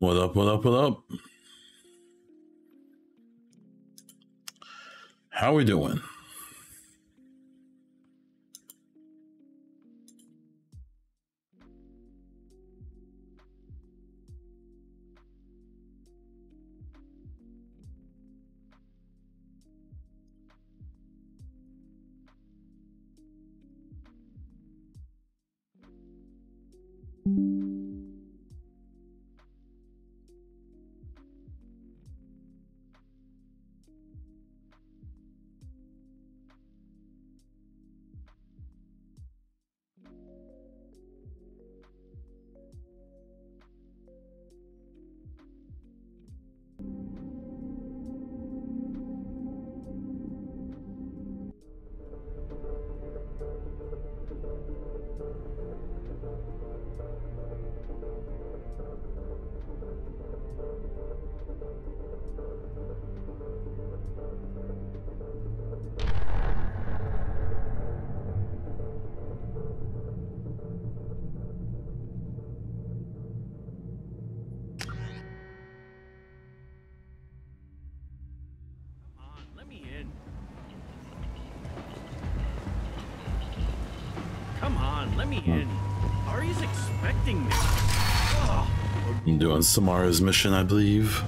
What up, what up, what up? How we doing? I'm Samara's mission, I believe.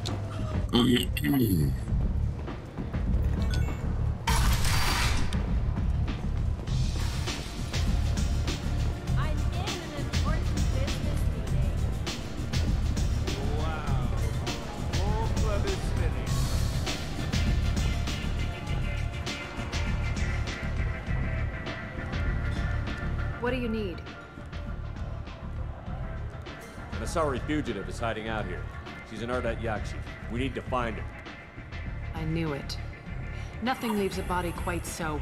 fugitive is hiding out here. She's an Ardat Yakshi. We need to find her. I knew it. Nothing leaves a body quite so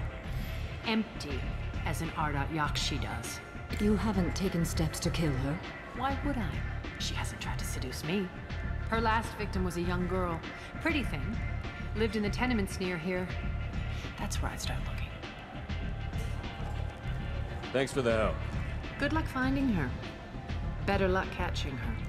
empty as an Ardat Yakshi does. You haven't taken steps to kill her? Why would I? She hasn't tried to seduce me. Her last victim was a young girl. Pretty thing. Lived in the tenements near here. That's where I'd start looking. Thanks for the help. Good luck finding her. Better luck catching her.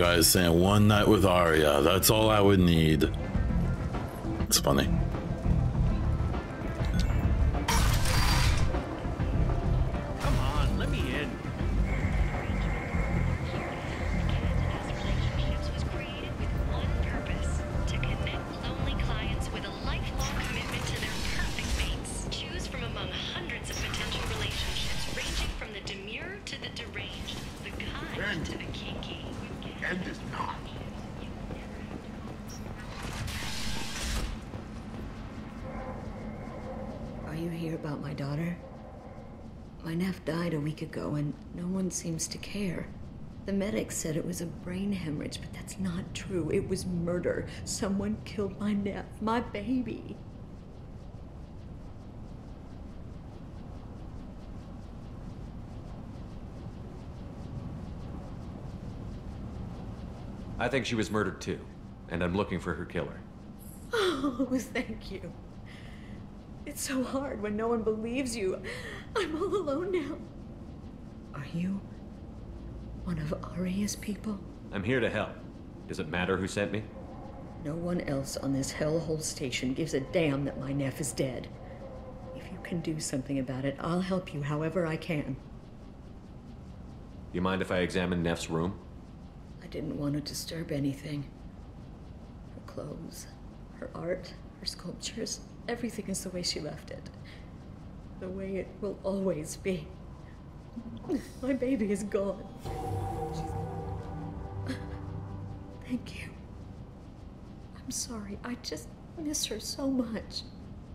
All. That one guy is saying one night with Aria. That's all I would need. It's funny. My daughter? My nephew died a week ago and no one seems to care. The medics said it was a brain hemorrhage, but that's not true. It was murder. Someone killed my nephew, my baby. I think she was murdered too, and I'm looking for her killer. Oh, thank you. It's so hard when no one believes you. I'm all alone now. Are you one of Aria's people? I'm here to help. Does it matter who sent me? No one else on this hellhole station gives a damn that my nephew is dead. If you can do something about it, I'll help you however I can. You mind if I examine Nef's room? I didn't want to disturb anything. Her clothes, her art, her sculptures, everything is the way she left it. The way it will always be. My baby is gone. She's- Thank you. I'm sorry. I just miss her so much.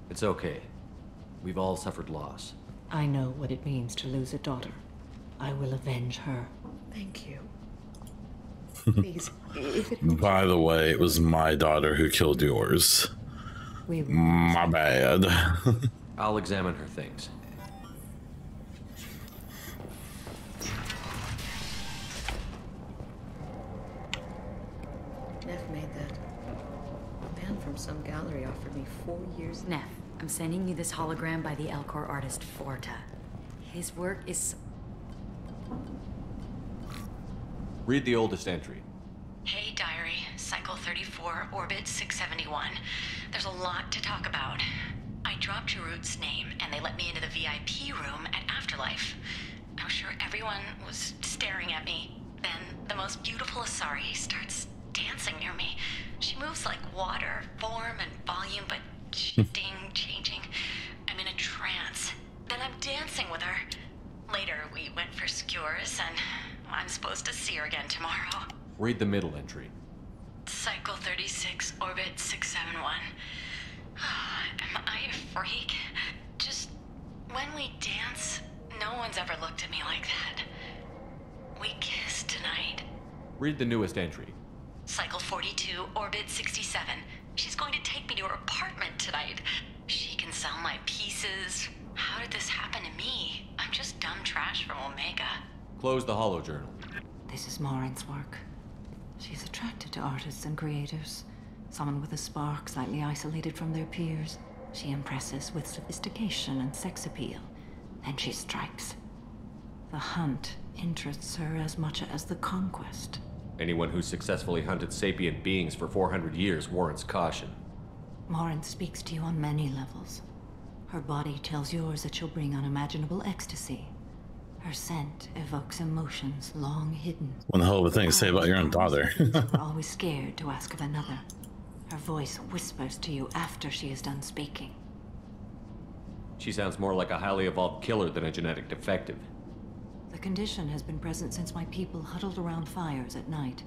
It's okay. We've all suffered loss. I know what it means to lose a daughter. I will avenge her. Thank you. Please, if it helps, By the way, it was my daughter who killed yours. We mm, My bad. I'll examine her things. Nef made that. A man from some gallery offered me four years. Nef, I'm sending you this hologram by the Elcor artist Forta. His work is. Read the oldest entry. Hey, diary. Cycle 34, orbit 671. There's a lot to talk about. I dropped Jarut's name, and they let me into the VIP room at Afterlife. I'm sure everyone was staring at me. Then the most beautiful Asari starts dancing near me. She moves like water, form and volume, but shifting, changing. I'm in a trance. Then I'm dancing with her. Later, we went for skewers, and I'm supposed to see her again tomorrow. Read the middle entry. Cycle 36, orbit 671. Am I a freak? Just when we dance, no one's ever looked at me like that. We kissed tonight. Read the newest entry. Cycle 42, orbit 67. She's going to take me to her apartment tonight. She can sell my pieces. How did this happen to me? I'm just dumb trash from Omega. Close the hollow journal. This is Morinth's work. She's attracted to artists and creators. Someone with a spark, slightly isolated from their peers. She impresses with sophistication and sex appeal. Then she strikes. The hunt interests her as much as the conquest. Anyone who successfully hunted sapient beings for 400 years warrants caution. Morinth speaks to you on many levels. Her body tells yours that she'll bring unimaginable ecstasy. Her scent evokes emotions long hidden. One hell of a thing to say about your own daughter. We're always scared to ask of another. Her voice whispers to you after she is done speaking. She sounds more like a highly evolved killer than a genetic defective. The condition has been present since my people huddled around fires at night.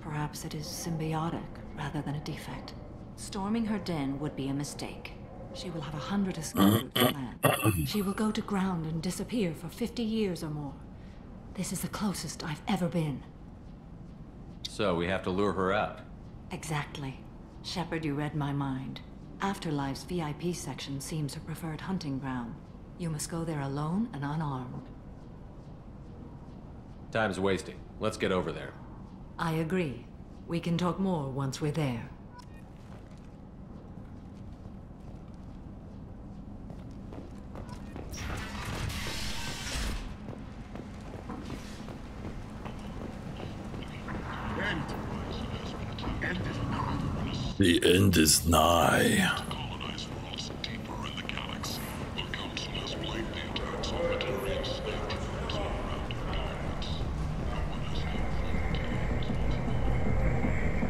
Perhaps it is symbiotic rather than a defect. Storming her den would be a mistake. She will have a hundred escape routes planned. She will go to ground and disappear for 50 years or more. This is the closest I've ever been. So we have to lure her out. Exactly. Shepard, you read my mind. Afterlife's VIP section seems her preferred hunting ground. You must go there alone and unarmed. Time's wasting. Let's get over there. I agree. We can talk more once we're there. No end is nigh.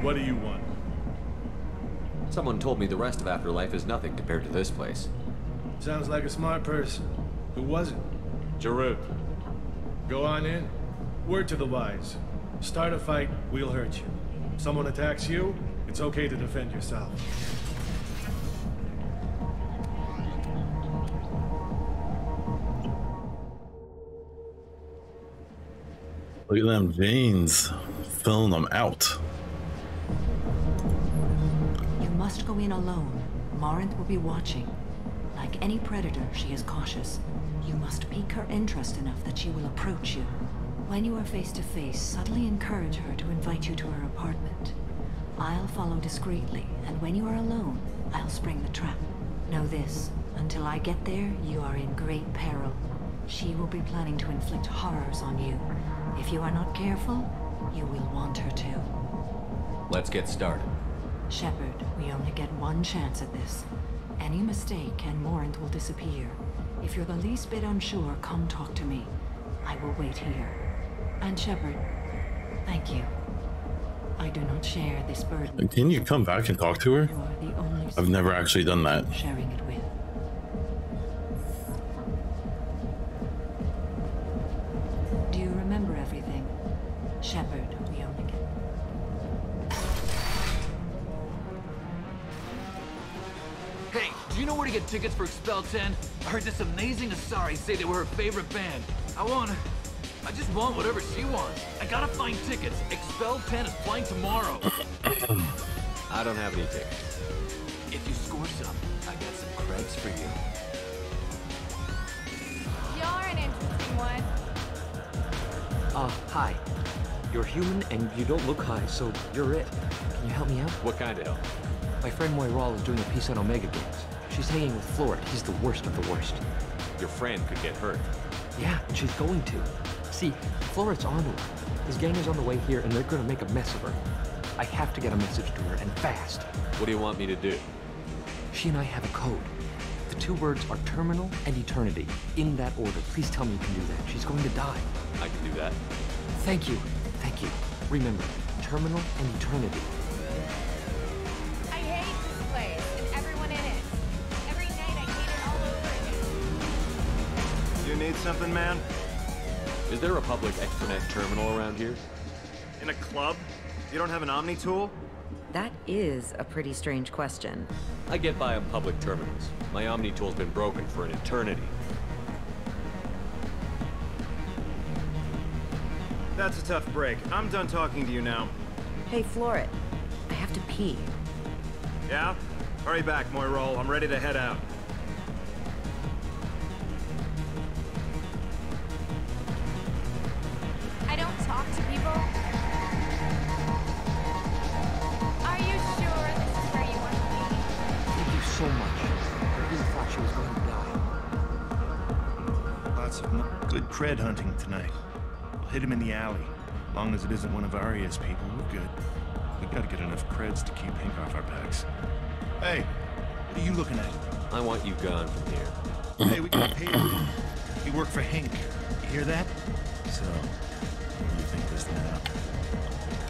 What do you want? Someone told me the rest of Afterlife is nothing compared to this place. Sounds like a smart person. Who was it? Jarut. Go on in. Word to the wise. Start a fight, we'll hurt you. Someone attacks you, it's okay to defend yourself. Look at them veins, filling them out. You must go in alone. Morinth will be watching. Like any predator, she is cautious. You must pique her interest enough that she will approach you. When you are face to face, subtly encourage her to invite you to her apartment. I'll follow discreetly, and when you are alone, I'll spring the trap. Know this, until I get there, you are in great peril. She will be planning to inflict horrors on you. If you are not careful, you will want her to. Let's get started. Shepard, we only get one chance at this. Any mistake and Morinth will disappear. If you're the least bit unsure, come talk to me. I will wait here. And Shepard, thank you. I do not share this burden. Can you come back and talk to her? You are the only I've never actually done that. sharing it with. Do you remember everything? Shepard, we only get Hey, do you know where to get tickets for Expel 10? I heard this amazing Asari say they were her favorite band. I want... I just want whatever she wants. I gotta find tickets. Expel 10 is playing tomorrow. I don't have any tickets. If you score some, I got some crepes for you. You're an interesting one. Uh, hi. You're human and you don't look high, so you're it. Can you help me out? What kind of help? My friend Moiral is doing a piece on Omega Games. She's hanging with Florid. He's the worst of the worst. Your friend could get hurt. Yeah, and she's going to. See, Florid's onto her. His gang is on the way here, and they're gonna make a mess of her. I have to get a message to her, and fast. What do you want me to do? She and I have a code. The two words are terminal and eternity. In that order. Please tell me you can do that. She's going to die. I can do that. Thank you. Thank you. Remember, terminal and eternity. I hate this place and everyone in it. Every night I hate it all over again. You need something, man? Is there a public extranet terminal around here? In a club? You don't have an Omni tool? That is a pretty strange question. I get by on public terminals. My Omni tool's been broken for an eternity. That's a tough break. I'm done talking to you now. Hey, Florid. I have to pee. Yeah? Hurry back, Moirol. I'm ready to head out. Cred hunting tonight. We'll hit him in the alley. Long as it isn't one of Aria's people, we're good. We gotta get enough creds to keep Hank off our backs. Hey, what are you looking at? I want you gone from here. hey, we got paid. We work for Hank. You hear that? So, what do you think this now?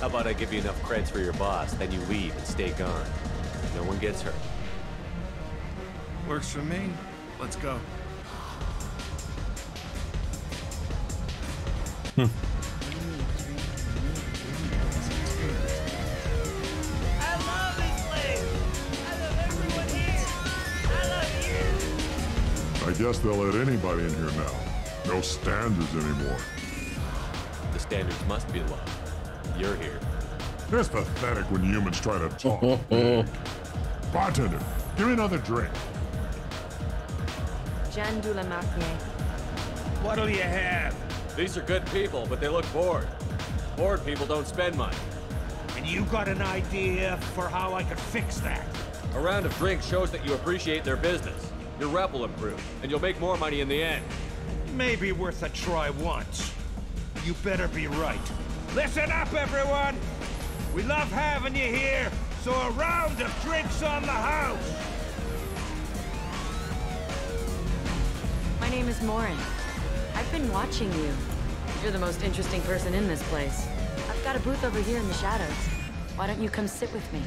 How about I give you enough creds for your boss, then you leave and stay gone. No one gets hurt. Works for me. Let's go. I guess they'll let anybody in here now. No standards anymore. The standards must be low. You're here. It's pathetic when humans try to talk. Bartender, give me another drink. Jean de la What'll you have? These are good people, but they look bored. Bored people don't spend money. And you got an idea for how I could fix that? A round of drinks shows that you appreciate their business. Your rep will improve, and you'll make more money in the end. Maybe worth a try once. You better be right. Listen up, everyone! We love having you here, so a round of drinks on the house! My name is Morinth. I've been watching you. You're the most interesting person in this place. I've got a booth over here in the shadows. Why don't you come sit with me?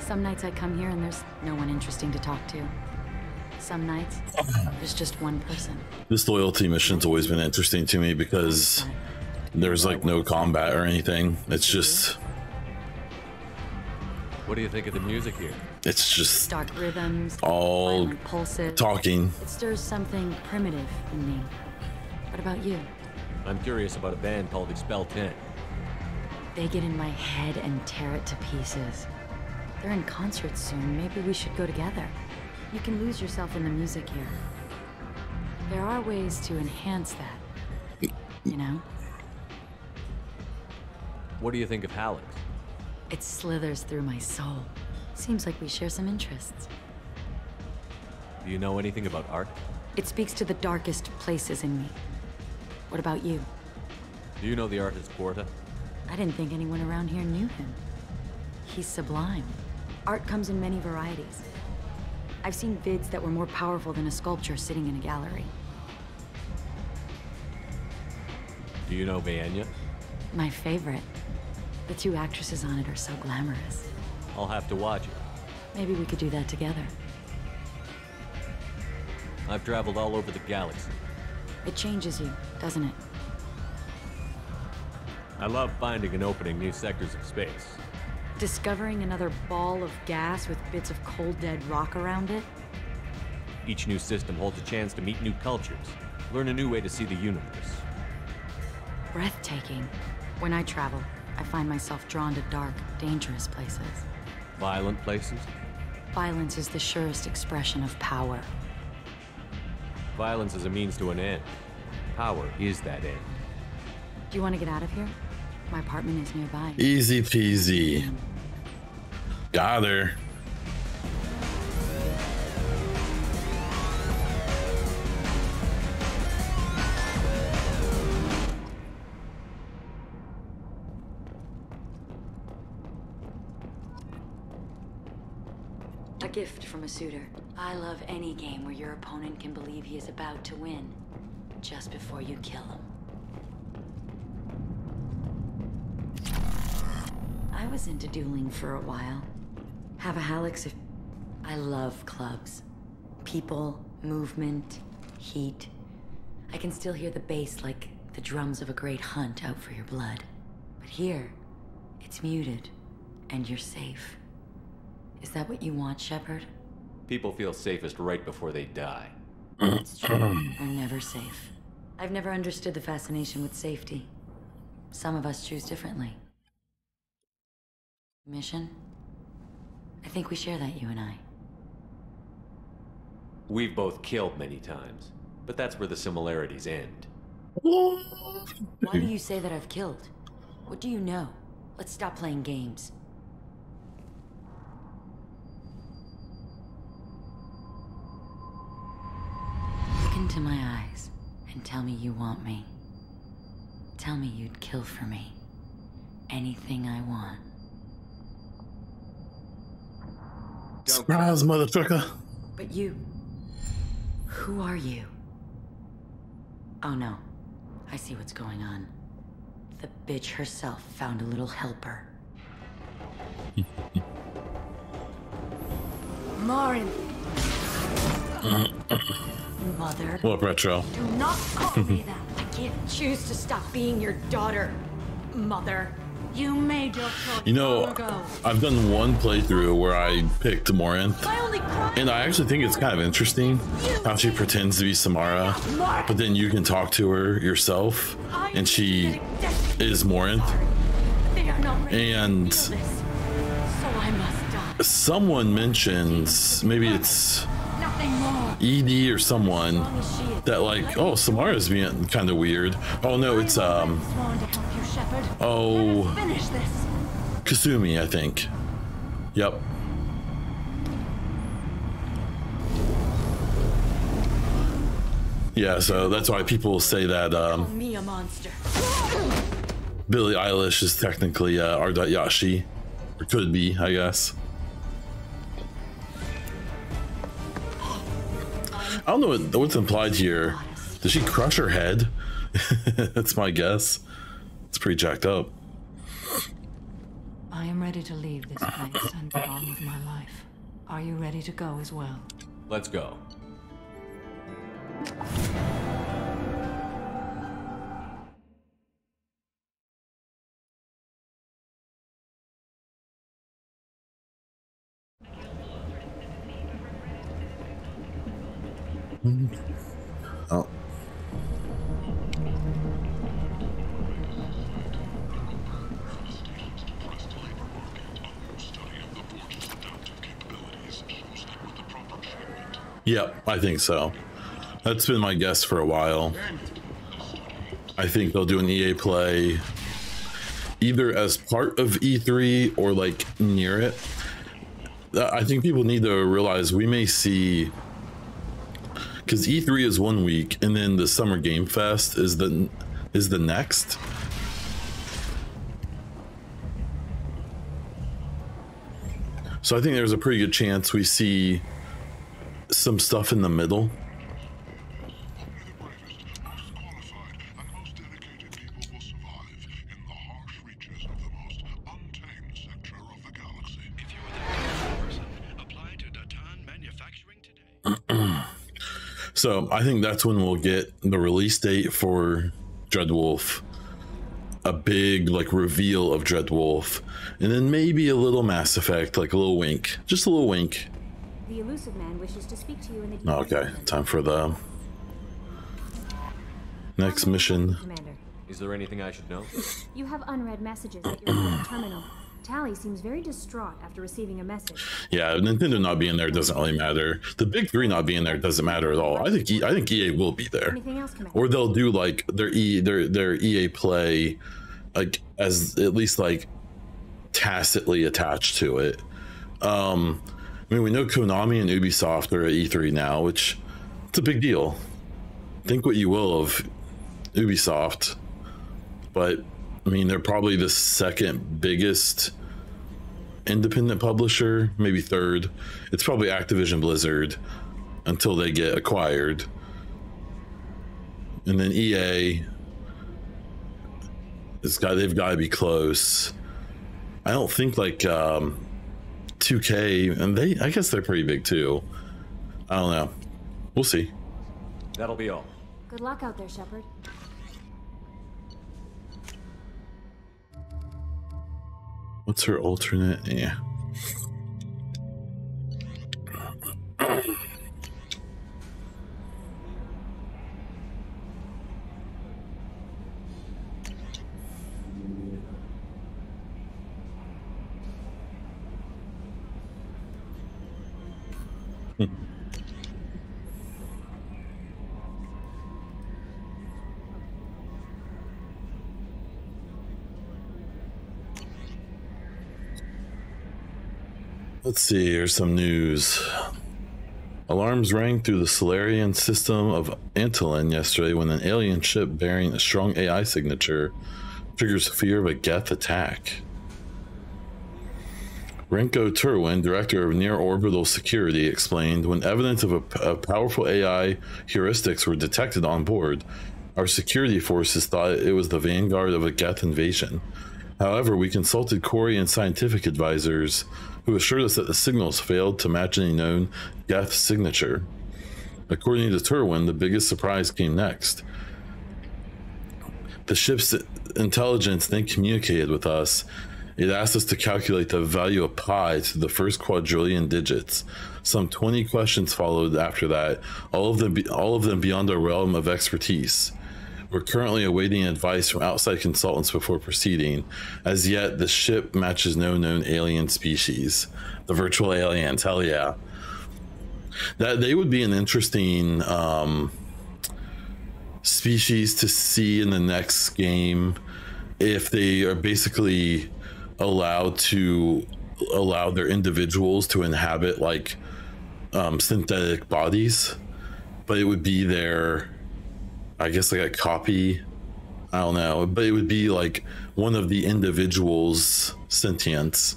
Some nights I come here and there's no one interesting to talk to. Some nights, there's just one person. This loyalty mission's always been interesting to me because there's like no combat or anything. It's just What do you think of the music here? It's just Dark rhythms, all violent pulses. talking. It stirs something primitive in me. What about you? I'm curious about a band called Expel 10. They get in my head and tear it to pieces. They're in concert soon. Maybe we should go together. You can lose yourself in the music here. There are ways to enhance that. You know? What do you think of Hallex? It slithers through my soul. Seems like we share some interests. Do you know anything about art? It speaks to the darkest places in me. What about you? Do you know the artist Forta? I didn't think anyone around here knew him. He's sublime. Art comes in many varieties. I've seen vids that were more powerful than a sculpture sitting in a gallery. Do you know Vaenia? My favorite. The two actresses on it are so glamorous. I'll have to watch it. Maybe we could do that together. I've traveled all over the galaxy. It changes you, doesn't it? I love finding and opening new sectors of space. Discovering another ball of gas with bits of cold dead rock around it? Each new system holds a chance to meet new cultures, learn a new way to see the universe. Breathtaking. When I travel, I find myself drawn to dark, dangerous places. Violent places? Violence is the surest expression of power. Violence is a means to an end. Power is that end. Do you want to get out of here? My apartment is nearby. Easy peasy. Got her. Suitor. I love any game where your opponent can believe he is about to win, just before you kill him. I was into dueling for a while. Have a Hallex if... I love clubs. People, movement, heat. I can still hear the bass like the drums of a great hunt out for your blood. But here, it's muted, and you're safe. Is that what you want, Shepard? People feel safest right before they die. It's true. We're never safe. I've never understood the fascination with safety. Some of us choose differently. Mission? I think we share that, you and I. We've both killed many times, but that's where the similarities end. Why do you say that I've killed? What do you know? Let's stop playing games. Into my eyes and tell me you want me. Tell me you'd kill for me. Anything I want. Surprise, motherfucker. But you. Who are you? Oh no. I see what's going on. The bitch herself found a little helper. Morinth! Mother. What retro? Do not call me that. I can't choose to stop being your daughter. Mother. You made your choice You know. I've done one playthrough where I picked Morinth, My only crime and I actually think it's kind of interesting how she pretends to be Samara, but then you can talk to her yourself, and she is Morinth. They are not ready And to feel this. So I must die. someone mentions, maybe it's. EDI or someone, that like, oh, Samara's being kind of weird. Oh no, it's um, Sworn to help you, Shepard. oh. Kasumi, I think. Yep. Yeah, so that's why people say that um, Me a monster. Billie Eilish is technically uh, Yashi, or could be, I guess. I don't know what, what's implied here. Did she crush her head? that's my guess. It's pretty jacked up. I am ready to leave this place and get on with my life. Are you ready to go as well? Let's go. Oh. Yep, I think so. That's been my guess for a while. I think they'll do an EA play either as part of E3 or like near it. I think people need to realize we may see because E3 is one week and then the Summer Game Fest is the is the next. So I think there's a pretty good chance we see some stuff in the middle. So I think that's when we'll get the release date for Dreadwolf, a big like reveal of Dreadwolf, and then maybe a little Mass Effect, like a little wink, just a little wink. The elusive man wishes to speak to you in the Oh, Okay, time for the next mission. Commander. Is there anything I should know? You have unread messages at your terminal. Tali seems very distraught after receiving a message. Yeah, Nintendo not being there doesn't really matter. The big three not being there doesn't matter at all. I think e, I think EA will be there, Anything else, Commander? or they'll do like their E their their EA Play, like as at least like tacitly attached to it. Um, I mean, we know Konami and Ubisoft are at E3 now, which it's a big deal. Think what you will of Ubisoft, but I mean, they're probably the second biggest independent publisher, maybe third. It's probably Activision Blizzard until they get acquired. And then EA this guy they've got to be close. I don't think like um 2K and they I guess they're pretty big too. I don't know. We'll see. That'll be all. Good luck out there, Shepard. What's her alternate? Yeah. Let's see, here's some news. Alarms rang through the Solarian system of Antolin yesterday when an alien ship bearing a strong AI signature triggers fear of a Geth attack. Renko Turwin, director of near orbital security, explained when evidence of a, a powerful AI heuristics were detected on board, our security forces thought it was the vanguard of a Geth invasion. However, we consulted Quarian scientific advisors who assured us that the signals failed to match any known Geth signature. According to Turwin, the biggest surprise came next. The ship's intelligence then communicated with us. It asked us to calculate the value of pi to the first quadrillion digits. Some 20 questions followed after that, all of them, all of them beyond our realm of expertise. We're currently awaiting advice from outside consultants before proceeding. As yet, the ship matches no known alien species. The virtual aliens, hell yeah. That they would be an interesting um, species to see in the next game if they are basically allowed to allow their individuals to inhabit like um, synthetic bodies, but it would be their I guess like a copy. I don't know, but it would be like one of the individual's sentience.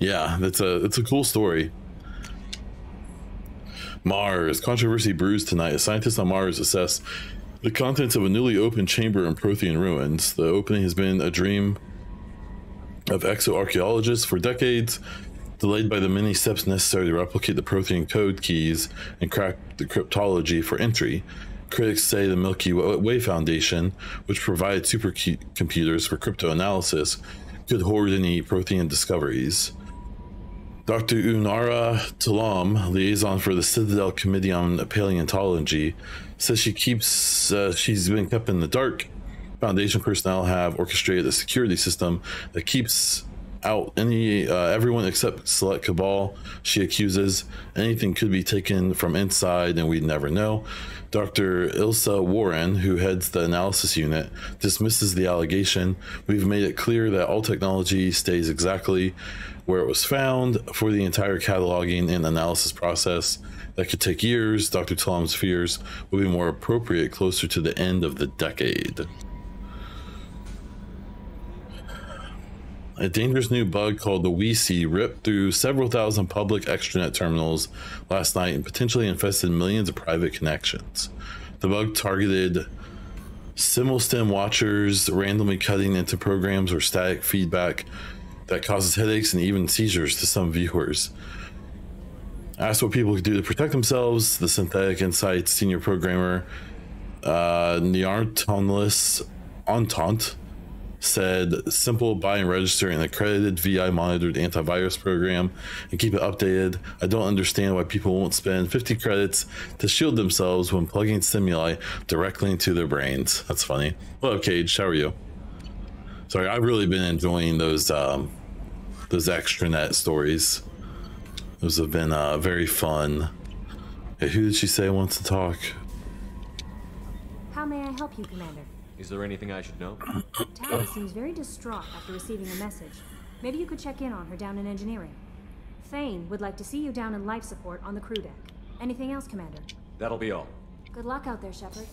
Yeah, that's a it's a cool story. Mars controversy brews tonight. Scientists on Mars assess the contents of a newly opened chamber in Prothean ruins. The opening has been a dream of exoarchaeologists for decades delayed by the many steps necessary to replicate the Prothean code keys and crack the cryptology for entry. Critics say the Milky Way Foundation, which provided supercomputers for crypto analysis, could hoard any Prothean discoveries. Dr. Unara Talam, liaison for the Citadel Committee on Paleontology, says she keeps uh, she's been kept in the dark. Foundation personnel have orchestrated a security system that keeps out any uh, everyone except select cabal. She accuses anything could be taken from inside and we'd never know. Dr ilsa warren who heads the analysis unit dismisses the allegation. We've made it clear that all technology stays exactly where it was found. For the entire cataloging and analysis process that could take years. Dr talam's fears will be more appropriate closer to the end of the decade A dangerous new bug called the WeC ripped through several thousand public extranet terminals last night and potentially infested millions of private connections. The bug targeted SimulStim watchers, randomly cutting into programs or static feedback that causes headaches and even seizures to some viewers. Asked what people could do to protect themselves, the Synthetic Insights senior programmer uh, Neartonless Entente said simple buy and register an accredited VI monitored antivirus program and keep it updated. I don't understand why people won't spend 50 credits to shield themselves when plugging stimuli directly into their brains. That's funny. Hello, Cage. How are you? Sorry, I've really been enjoying those um, those extranet stories. Those have been uh, very fun. Hey, who did she say wants to talk? How may I help you, Commander? Is there anything I should know? Tali seems very distraught after receiving a message. Maybe you could check in on her down in engineering. Thane would like to see you down in life support on the crew deck. Anything else, Commander? That'll be all. Good luck out there, Shepard.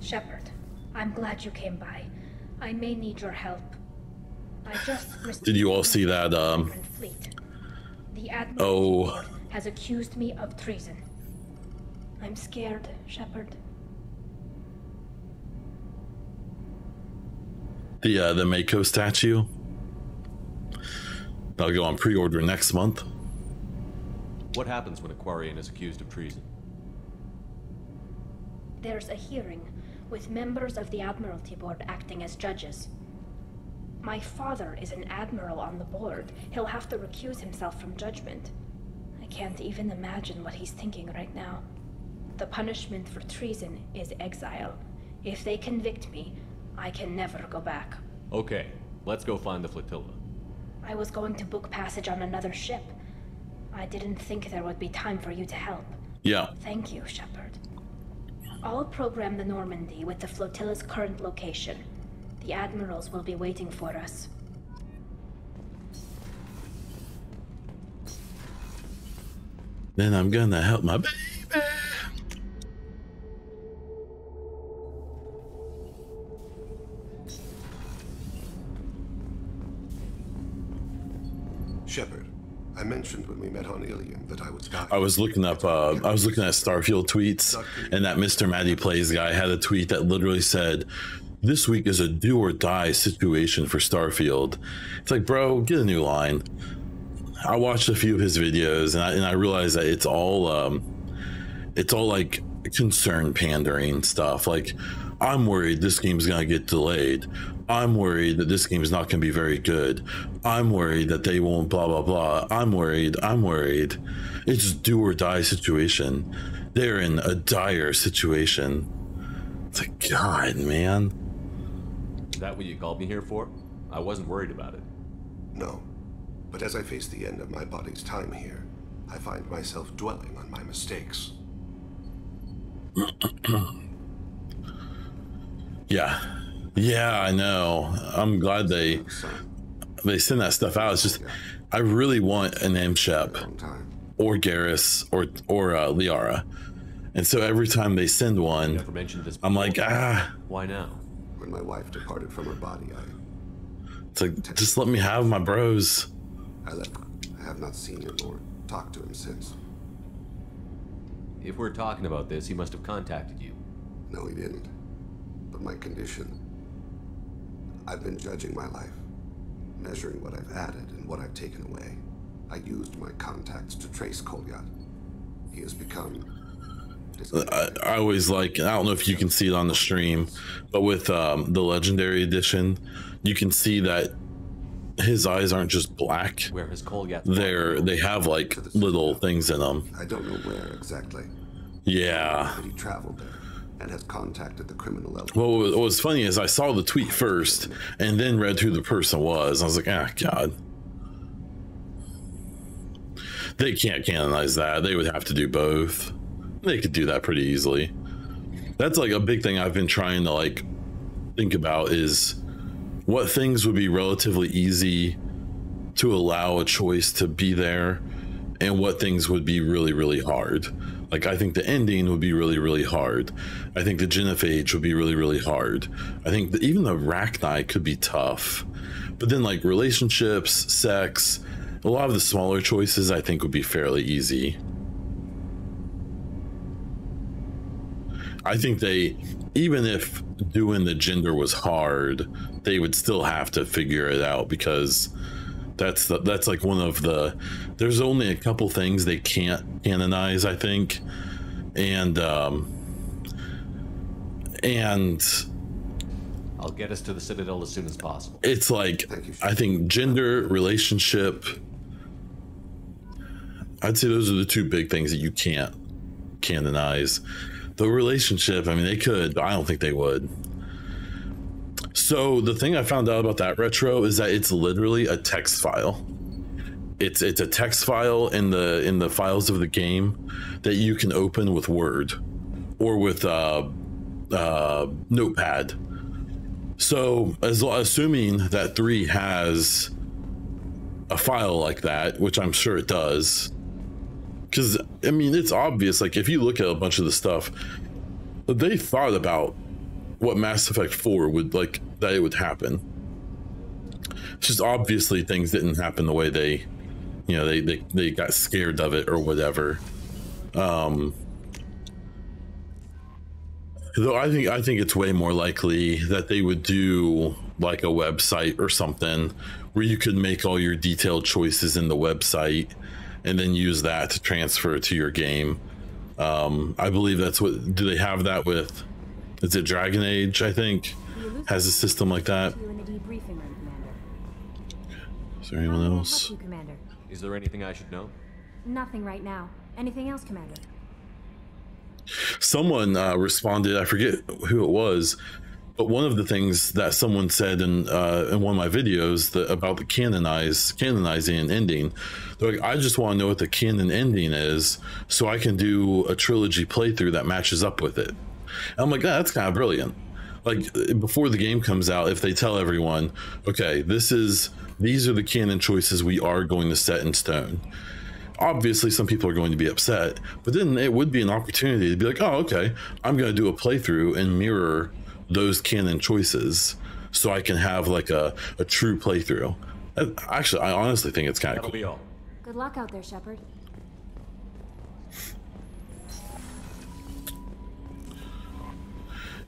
Shepard, I'm glad you came by. I may need your help. I just received Did you all see that? Um, fleet. The Admiral oh, has accused me of treason. I'm scared, Shepard. the uh, the Mako statue. That'll go on pre-order next month. What happens when a Quarian is accused of treason? There's a hearing with members of the Admiralty Board acting as judges. My father is an admiral on the board. He'll have to recuse himself from judgment. I can't even imagine what he's thinking right now. The punishment for treason is exile. If they convict me, I can never go back. Okay, let's go find the flotilla. I was going to book passage on another ship. I didn't think there would be time for you to help. Yeah. Thank you, Shepard. I'll program the Normandy with the flotilla's current location. The admirals will be waiting for us. Then I'm gonna help my baby. Shepard, I mentioned when we met on Ilium that I was dying. I was looking up. Uh, I was looking at Starfield tweets, and that Mr. Matty Plays guy had a tweet that literally said, "This week is a do or die situation for Starfield." It's like, bro, get a new line. I watched a few of his videos, and I, and I realized that it's all, um, it's all like concern pandering stuff. Like, I'm worried this game's gonna get delayed. I'm worried that this game is not gonna be very good. I'm worried that they won't blah blah blah. I'm worried. I'm worried. It's do or die situation. They're in a dire situation. It's like God, man. Is that what you called me here for? I wasn't worried about it. No. But as I face the end of my body's time here, I find myself dwelling on my mistakes. Yeah. Yeah, I know. I'm glad they they send that stuff out. It's just I really want an M Shep or Garrus or or uh, Liara. And so every time they send one, Never mentioned this. I'm like, ah, Why now? When my wife departed from her body, I, it's like just let me have my bros. I left. I have not seen him or talked to him since. If we're talking about this, he must have contacted you. No, he didn't. But my condition. I've been judging my life, measuring what I've added and what I've taken away. I used my contacts to trace Kolyat. He has become. I, I always like I don't know if you can see it on the stream, but with um, the legendary edition, you can see that his eyes aren't just black. Where has Kolyat? They're they have like little things in them. I don't know where exactly, Yeah. but he traveled there and has contacted the criminal element. Well, what was, what was funny is I saw the tweet first and then read who the person was. I was like, ah, God. They can't canonize that. They would have to do both. They could do that pretty easily. That's like a big thing I've been trying to like think about is what things would be relatively easy to allow a choice to be there and what things would be really, really hard. Like, I think the ending would be really, really hard. I think the Genophage would be really, really hard. I think that even the Rachni could be tough. But then, like, relationships, sex, a lot of the smaller choices I think would be fairly easy. I think they, even if doing the gender was hard, they would still have to figure it out because That's the, that's like one of the. There's only a couple things they can't canonize, I think, and um, and I'll get us to the Citadel as soon as possible. it's like I think gender, relationship. I'd say those are the two big things that you can't canonize. The relationship, I mean, they could, I don't think they would. So the thing I found out about that retro is that it's literally a text file. It's it's a text file in the in the files of the game that you can open with Word or with uh, uh, Notepad. So as assuming that three has a file like that, which I'm sure it does, because I mean it's obvious. Like if you look at a bunch of the stuff, they thought about what Mass Effect 4 would like that it would happen. It's just obviously things didn't happen the way they, you know, they they, they got scared of it or whatever. Um, though I think I think it's way more likely that they would do like a website or something where you could make all your detailed choices in the website and then use that to transfer to your game. Um, I believe that's what do they have that with? Is it Dragon Age? I think has a system like that. You in the debriefing room, Commander. Is there anyone else? Is there anything I should know? Nothing right now. Anything else, Commander? Someone uh, responded. I forget who it was, but one of the things that someone said in uh, in one of my videos that, about the canonize canonizing and ending, they're like, I just want to know what the canon ending is, so I can do a trilogy playthrough that matches up with it. And I'm like, "Ah, that's kind of brilliant. Like before the game comes out, if they tell everyone, okay, this is these are the canon choices we are going to set in stone. Obviously, some people are going to be upset, but then it would be an opportunity to be like, oh, okay, I'm going to do a playthrough and mirror those canon choices so I can have like a, a true playthrough. Uh, Actually, I honestly think it's kind of cool. be all. Good luck out there, Shepard.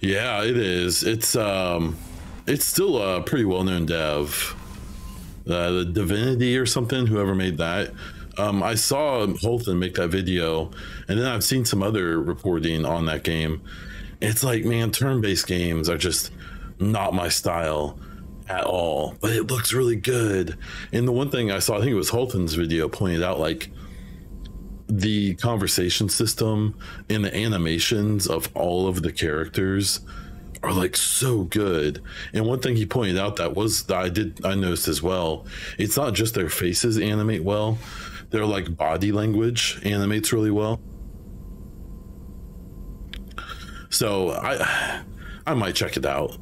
Yeah, it is. It's um, it's still a pretty well-known dev. Uh, the Divinity or something, whoever made that. Um, I saw Holton make that video, and then I've seen some other reporting on that game. It's like, man, turn-based games are just not my style at all, but it looks really good. And the one thing I saw, I think it was Holton's video, pointed out like the conversation system and the animations of all of the characters are like so good. And one thing he pointed out that was that I did I noticed as well, it's not just their faces animate well, their like body language animates really well. So I I might check it out.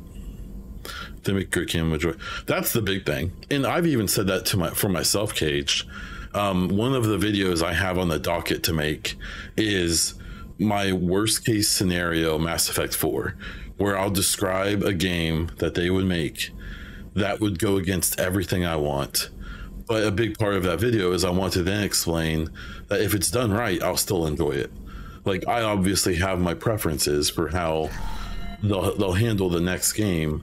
They make good camera. That's the big thing. And I've even said that to my for myself, Cage. Um, one of the videos I have on the docket to make is my worst case scenario Mass Effect 4, where I'll describe a game that they would make that would go against everything I want. But a big part of that video is I want to then explain that if it's done right, I'll still enjoy it. Like I obviously have my preferences for how they'll they'll handle the next game,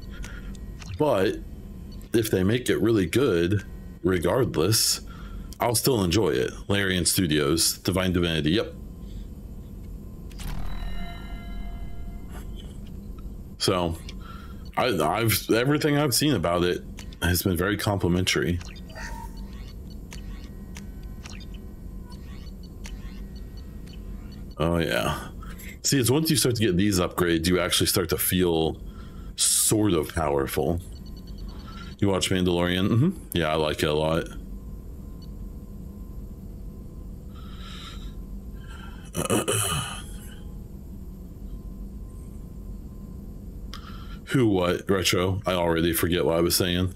but if they make it really good, regardless, I'll still enjoy it. Larian Studios, Divine Divinity. Yep. So, I, I've everything I've seen about it has been very complimentary. Oh yeah. See, it's once you start to get these upgrades, you actually start to feel sort of powerful. You watch Mandalorian? hmm Yeah, I like it a lot. Who, what, retro? I already forget what I was saying.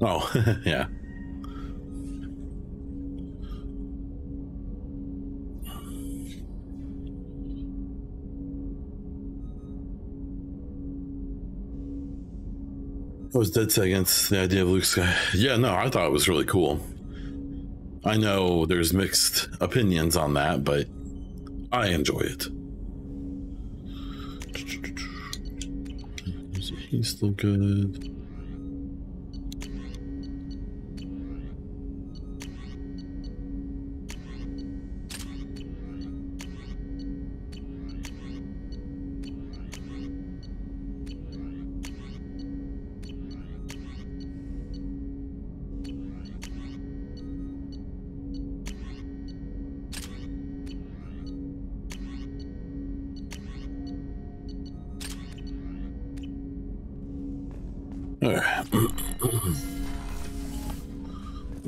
Oh, yeah. I was dead set against the idea of Luke Sky. Yeah, no, I thought it was really cool. I know there's mixed opinions on that, but I enjoy it. He's still good.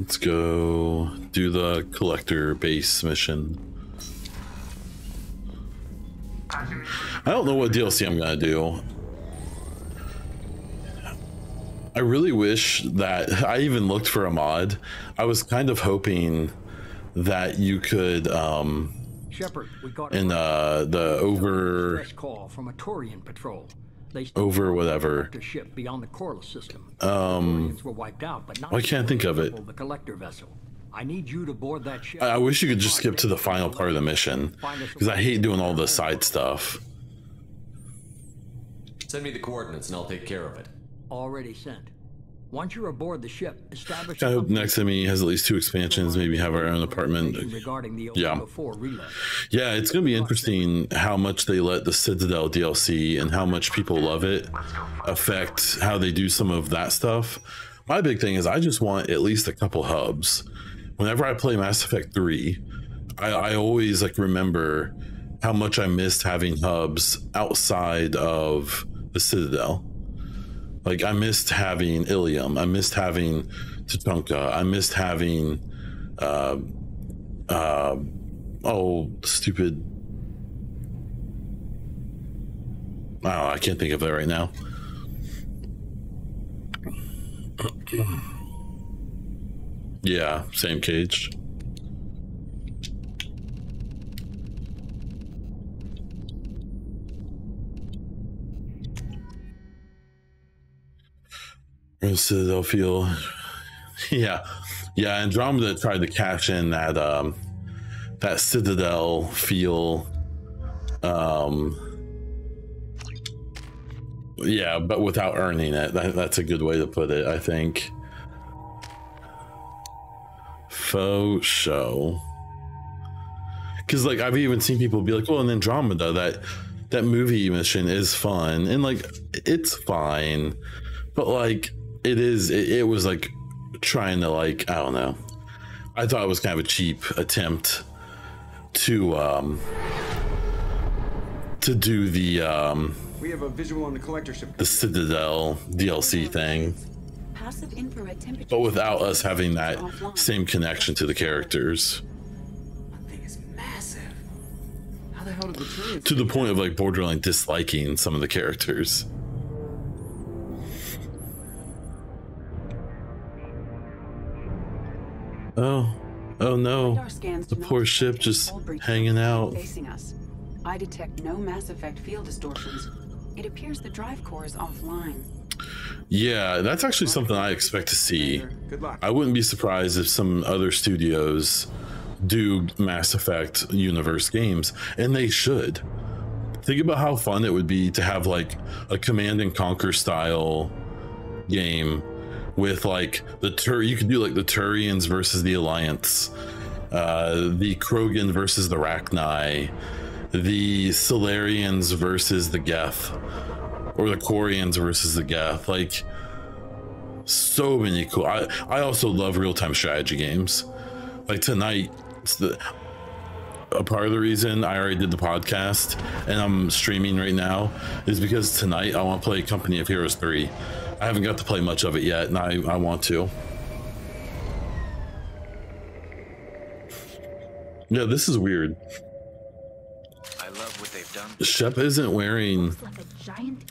Let's go do the collector base mission. I don't know what DLC I'm gonna do. I really wish that I even looked for a mod. I was kind of hoping that you could um Shepard, we got in uh the over call from a Turian patrol. They over whatever a ship beyond the Corliss system. um were wiped out, but not I can't think of it. the collector vessel. I need you to board that ship. I I wish you could just skip to the final part of the mission because I hate doing all the side stuff. Send me the coordinates and I'll take care of it. Already sent. Once you're aboard the ship, establish I hope next enemy has at least two expansions, maybe have our own apartment. regarding the Yeah. Omega 4 relay. Yeah, it's gonna be interesting how much they let the Citadel DLC and how much people love it affect how they do some of that stuff. My big thing is I just want at least a couple hubs. Whenever I play Mass Effect 3, I, I always like remember how much I missed having hubs outside of the Citadel. Like I missed having Ilium, I missed having Tuchanka, I missed having uh uh oh stupid Oh, I can't think of it right now. yeah, same cage. Citadel feel. Yeah. Yeah, Andromeda tried to cash in that um that Citadel feel. Um yeah, but without earning it. That, that's a good way to put it, I think. Faux show. Cause like I've even seen people be like, "Oh, in Andromeda, that that movie mission is fun," and like it's fine, but like it is, it, it was like trying to like I don't know. I thought it was kind of a cheap attempt to um to do the um We have a visual on the collector ship. the Citadel DLC thing, Passive infrared temperature. but without us having that same connection to the characters. How the hell did the Turians To the point of like borderline disliking some of the characters. Oh, oh no. The poor ship just hanging out. Facing us. I detect no Mass Effect field distortions. It appears the drive core is offline. Yeah, that's actually something I expect to see. I wouldn't be surprised if some other studios do Mass Effect universe games, and they should. Think about how fun it would be to have like a Command and Conquer style game with like the Tur. You could do like the Turians versus the Alliance, uh, the Krogan versus the Rachni, the Salarians versus the Geth, or the Quarians versus the Geth. Like so many cool. I I also love real time strategy games. Like tonight, it's the a part of the reason I already did the podcast and I'm streaming right now is because tonight I want to play Company of Heroes 3. I haven't got to play much of it yet, and I, I want to. Yeah, this is weird. I love what they've done. Shep isn't wearing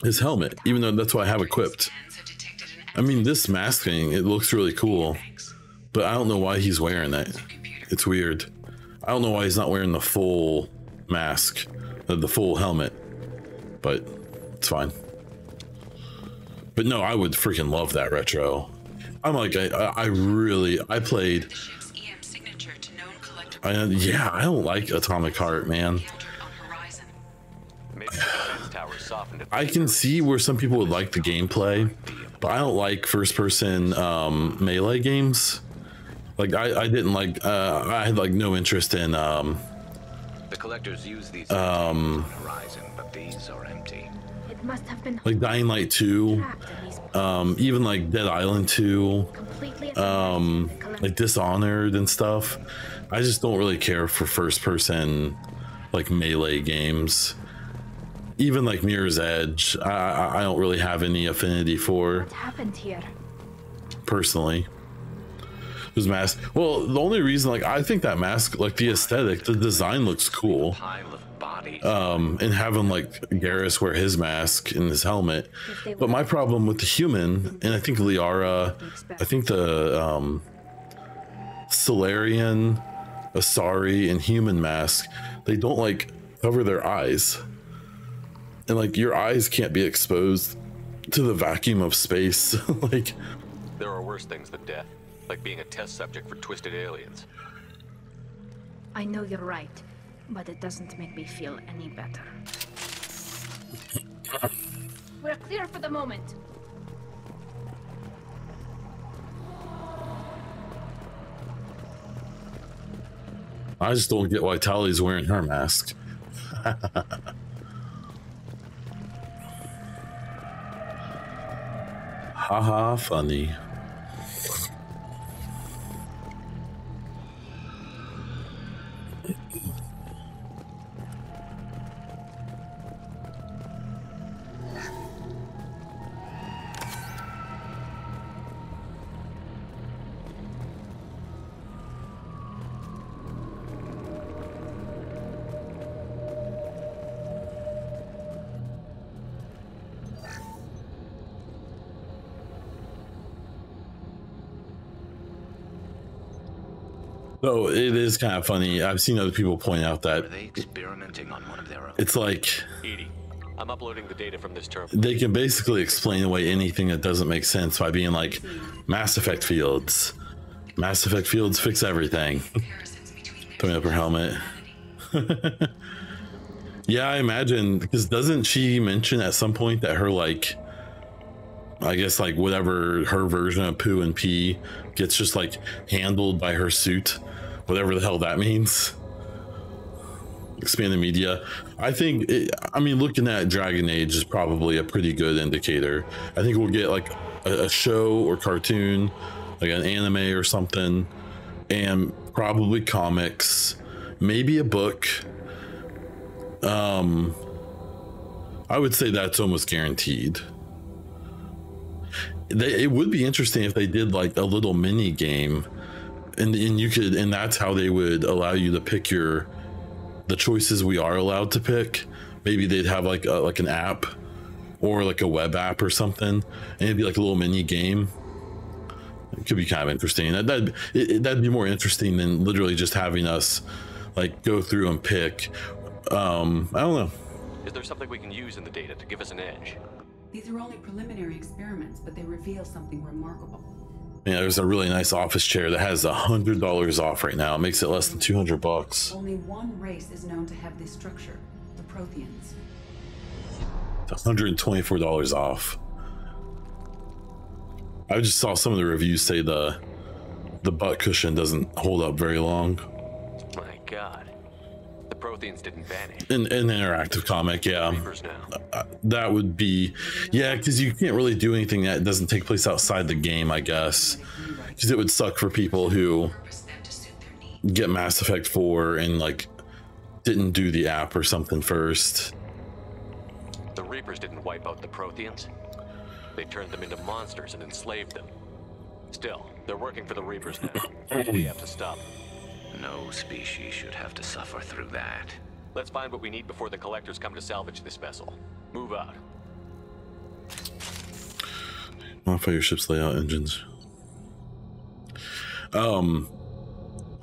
his helmet, even though that's what I have equipped. I mean, this mask thing, it looks really cool, but I don't know why he's wearing that. It's weird. I don't know why he's not wearing the full mask, the, the full helmet, but it's fine. But no, I would freaking love that retro. I'm like, I, I really, I played. I, yeah, I don't like Atomic Heart, man. Maybe the defense tower softened it. I can see where some people would like the gameplay, but I don't like first-person um, melee games. Like I, I didn't like. Uh, I had like no interest in. Um, The collectors use these um, horizon, but these are like Dying Light 2, um, even like Dead Island 2, um, like Dishonored and stuff. I just don't really care for first person like melee games. Even like Mirror's Edge, I, I I don't really have any affinity for What happened here? personally. His mask. Well, the only reason, like, I think that mask, like the aesthetic, the design looks cool. Pile of bodies. Um, and having like Garrus wear his mask and his helmet. But my problem with the human, and I think Liara, I think the um, Salarian, Asari, and human mask, they don't like cover their eyes. And like your eyes can't be exposed to the vacuum of space. like, There are worse things than death, like being a test subject for twisted aliens. I know you're right, but it doesn't make me feel any better. We're clear for the moment. I just don't get why Tali's wearing her mask. Haha, funny. So it is kind of funny. I've seen other people point out that Are they experimenting on one of their own? it's like EDI, I'm uploading the data from this terminal. they can basically explain away anything that doesn't make sense by being like Mass Effect fields. Mass Effect fields fix everything. Throwing up her helmet. yeah, I imagine because doesn't she mention at some point that her like I guess like whatever her version of poo and pee gets just like handled by her suit, whatever the hell that means. Expanded media. I think, it, I mean, looking at Dragon Age is probably a pretty good indicator. I think we'll get like a, a show or cartoon, like an anime or something, and probably comics, maybe a book. Um, I would say that's almost guaranteed they, it would be interesting if they did like a little mini game and and you could and that's how they would allow you to pick your the choices we are allowed to pick. Maybe they'd have like a, like an app or like a web app or something and it'd be like a little mini game. It could be kind of interesting. That that'd, it, it- that'd be more interesting than literally just having us like go through and pick. Um i don't know. Is there something we can use in the data to give us an edge? These are only preliminary experiments, but they reveal something remarkable. Yeah there's a really nice office chair that has a hundred dollars off right now it makes it less than 200 bucks Only one race is known to have this structure, the Protheans. It's $124 off. I just saw some of the reviews say the the butt cushion doesn't hold up very long. My god. The Protheans didn't vanish. In an interactive comic, yeah. Uh, that would be yeah, because you can't really do anything that doesn't take place outside the game, I guess. Because it would suck for people who get Mass Effect 4 and like didn't do the app or something first. The Reapers didn't wipe out the Protheans. They turned them into monsters and enslaved them. Still, they're working for the Reapers now. we have to stop them. No species should have to suffer through that. Let's find what we need before the collectors come to salvage this vessel. Move out. Modify your ship's layout engines. Um,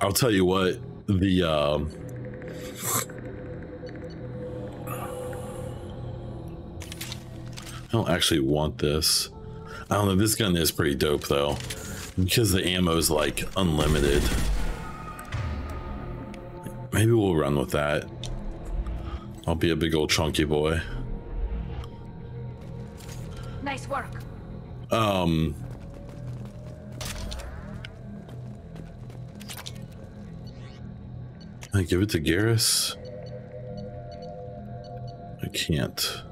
I'll tell you what the um. I don't actually want this. I don't know. This gun is pretty dope though, because the ammo is like unlimited. Maybe we'll run with that. I'll be a big old chunky boy. Nice work. Um. I give it to Garrus. I can't.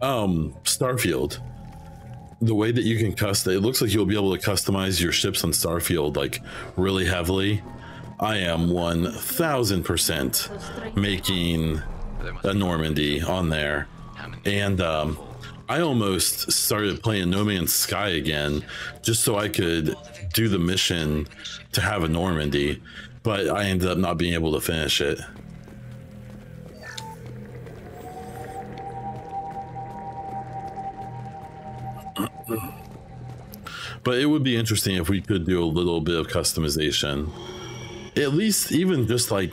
Um, Starfield. The way that you can custom, it looks like you'll be able to customize your ships on Starfield like really heavily. I am 1000% making a Normandy on there. And um, I almost started playing No Man's Sky again just so I could do the mission to have a Normandy, but I ended up not being able to finish it. But it would be interesting if we could do a little bit of customization. At least even just like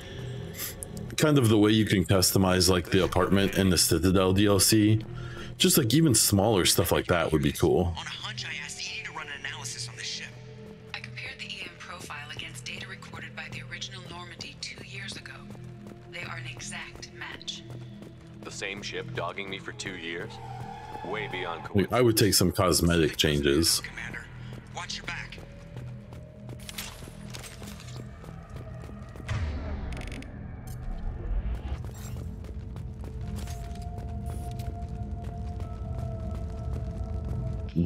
kind of the way you can customize like the apartment in the Citadel DLC. Just like even smaller stuff like that would be cool. I compared the EM profile against data recorded by the original Normandy two years ago. They are an exact match. The same ship dogging me for two years? Way beyond I would take some cosmetic changes.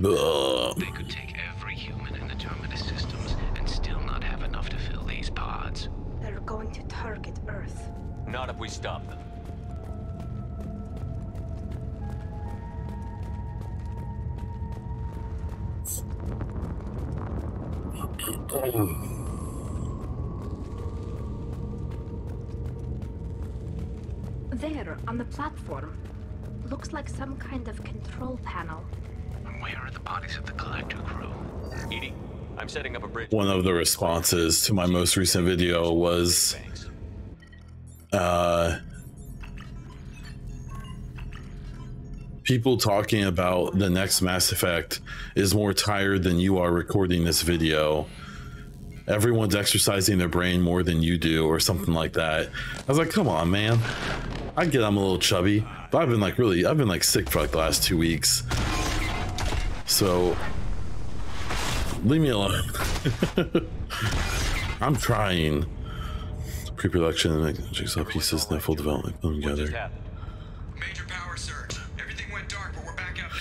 Ugh. Bodies of the collector crew? EDI, I'm setting up a bridge. One of the responses to my most recent video was uh, people talking about the next Mass Effect is more tired than you are recording this video. Everyone's exercising their brain more than you do, or something like that. I was like, come on, man. I get I'm a little chubby, but I've been like really, I've been like sick for like the last two weeks. So leave me alone. I'm trying. Pre-production and make jigsaw pieces, not full development, put them together.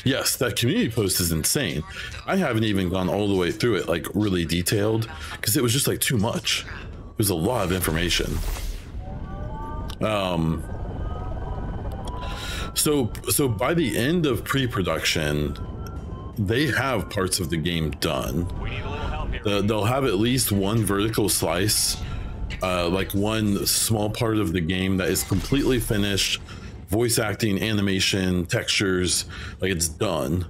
Yes, that community post is insane. I haven't even gone all the way through it, like really detailed, because it was just like too much. It was a lot of information. Um. So, so by the end of pre-production, they have parts of the game done. The, they'll have at least one vertical slice, uh, like one small part of the game that is completely finished, voice acting, animation, textures, like it's done.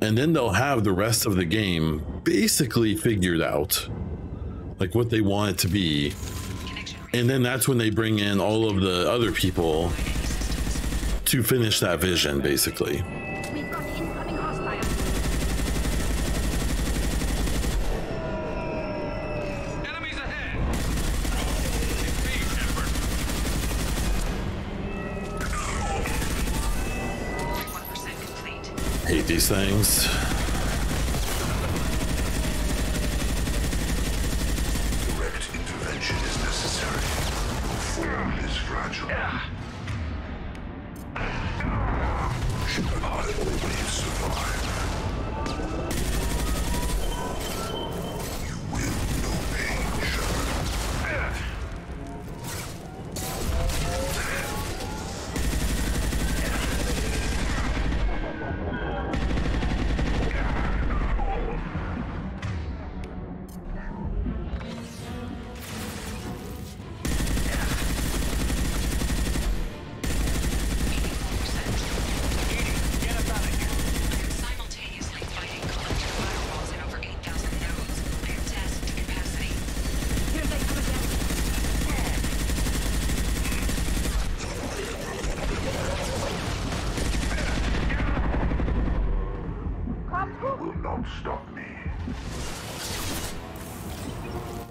And then they'll have the rest of the game basically figured out, like what they want it to be. And then that's when they bring in all of the other people to finish that vision, basically. These things.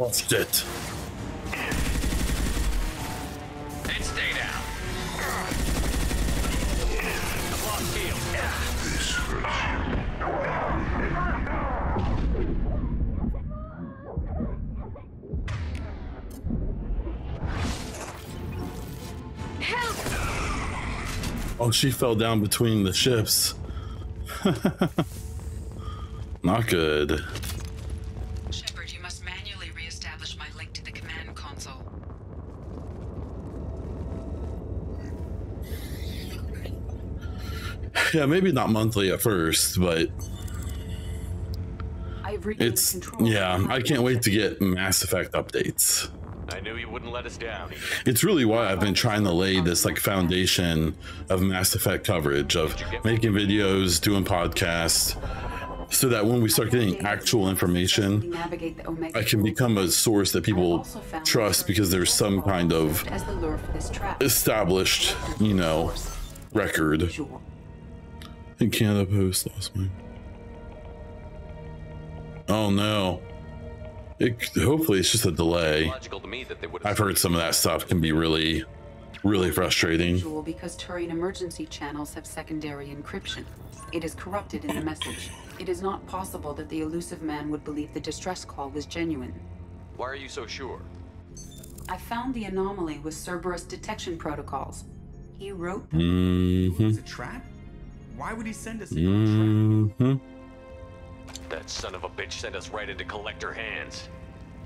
Oh shit. And stay down. I've lost heel. Oh, she fell down between the ships. Not good. Shepard, you must manually re-establish my link to the command console. Yeah, maybe not monthly at first, but I've it's yeah. I can't wait to get Mass Effect updates. I knew you wouldn't let us down. It's really why I've been trying to lay this like foundation of Mass Effect coverage of making videos, doing podcasts, so that when we start getting actual information, Navigate the Omega I can become a source that people trust because there's some kind of as the lure for this trap. established, you know, record. In Canada Post last week. Oh no. It, hopefully it's just a delay. To me that they I've heard some of that stuff can be really, really frustrating. Because Turian emergency channels have secondary encryption. It is corrupted in the message. It is not possible that the Illusive Man would believe the distress call was genuine. Why are you so sure? I found the anomaly with Cerberus detection protocols. He wrote Mm-hmm. It's a trap? Why would he send us? Mm-hmm. That son of a bitch sent us right into collector hands.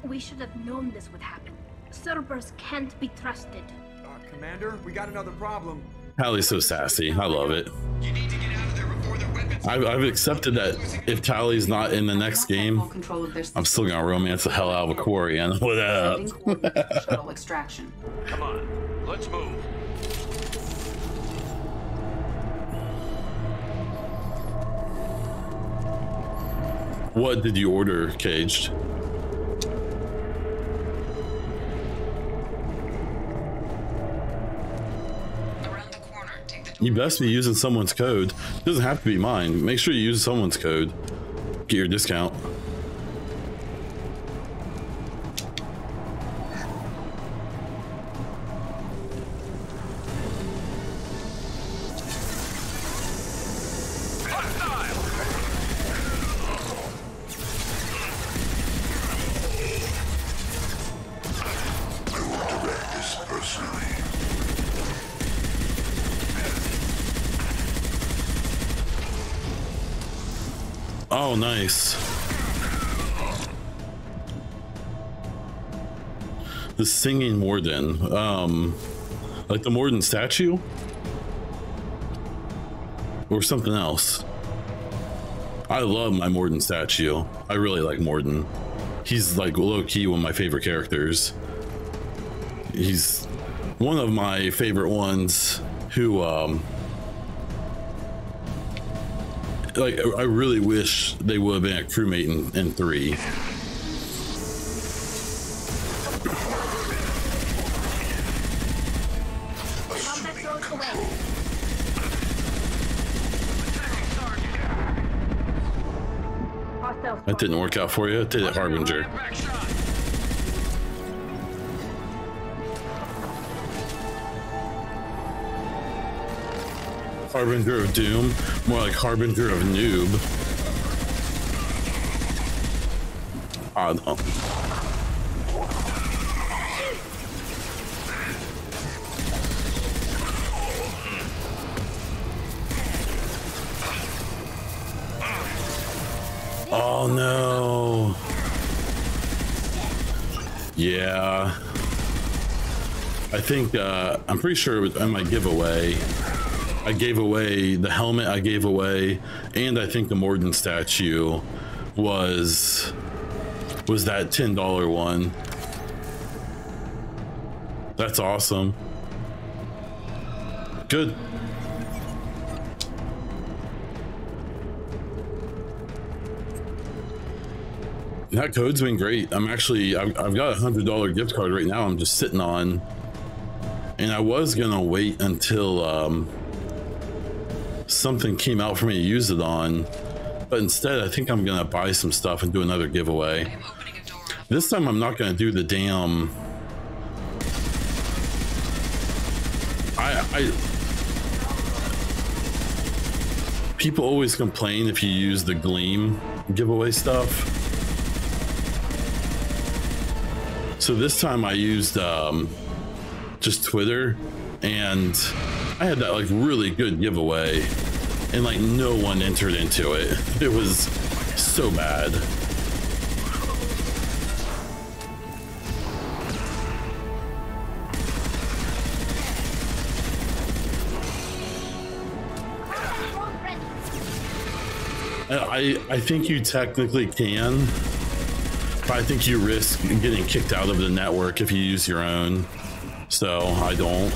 We should have known this would happen. Cerberus can't be trusted. Uh, Commander, we got another problem. Tali's so sassy. I love it. I've, I've accepted that if Tali's not in the next game, control of their I'm still gonna romance the hell out of a Quarian. What up? sending shuttle extraction. Come on, let's move. What did you order, Caged? You best be using someone's code. It doesn't have to be mine. Make sure you use someone's code. Get your discount. Oh, nice. The singing Mordin. Um, like the Mordin statue? Or something else. I love my Mordin statue. I really like Mordin. He's like low key one of my favorite characters. He's one of my favorite ones who, um, like I really wish they would have been a crewmate in, in three. That didn't work out for you. Did it, Harbinger. Harbinger of Doom, more like Harbinger of Noob. No. Oh no. Yeah. I think uh, I'm pretty sure it was on my giveaway. I gave away the helmet I gave away, and I think the Mordin statue was was that ten dollar one. That's awesome. Good. That code's been great. I'm actually I've, I've got a hundred dollar gift card right now. I'm just sitting on, and I was gonna wait until um, something came out for me to use it on, but instead I think I'm gonna buy some stuff and do another giveaway. This time I'm not gonna do the damn. I I. People always complain if you use the Gleam giveaway stuff. So this time I used um, just Twitter, and I had that like really good giveaway, and like no one entered into it. It was so bad. I I think you technically can, but I think you risk getting kicked out of the network if you use your own. So I don't.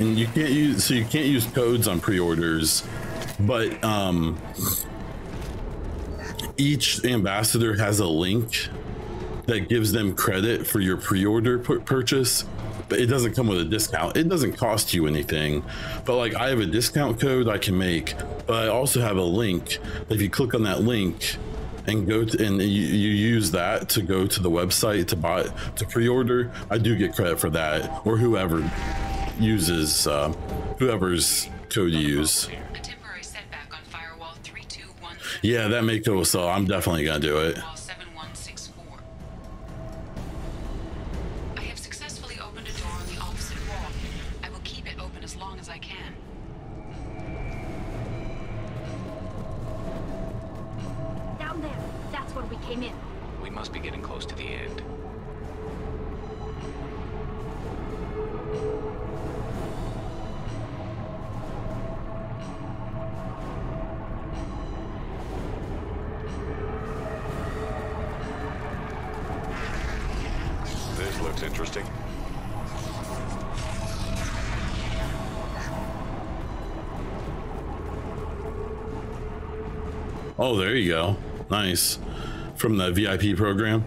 And you can't use so you can't use codes on pre-orders but um each ambassador has a link that gives them credit for your pre-order pu- purchase but it doesn't come with a discount. It doesn't cost you anything but like i have a discount code i can make but i also have a link. If you click on that link and go to and you, you use that to go to the website to buy to pre-order i do get credit for that or whoever uses uh, whoever's code you use. Yeah that may go so i'm definitely gonna do it nice from the vip program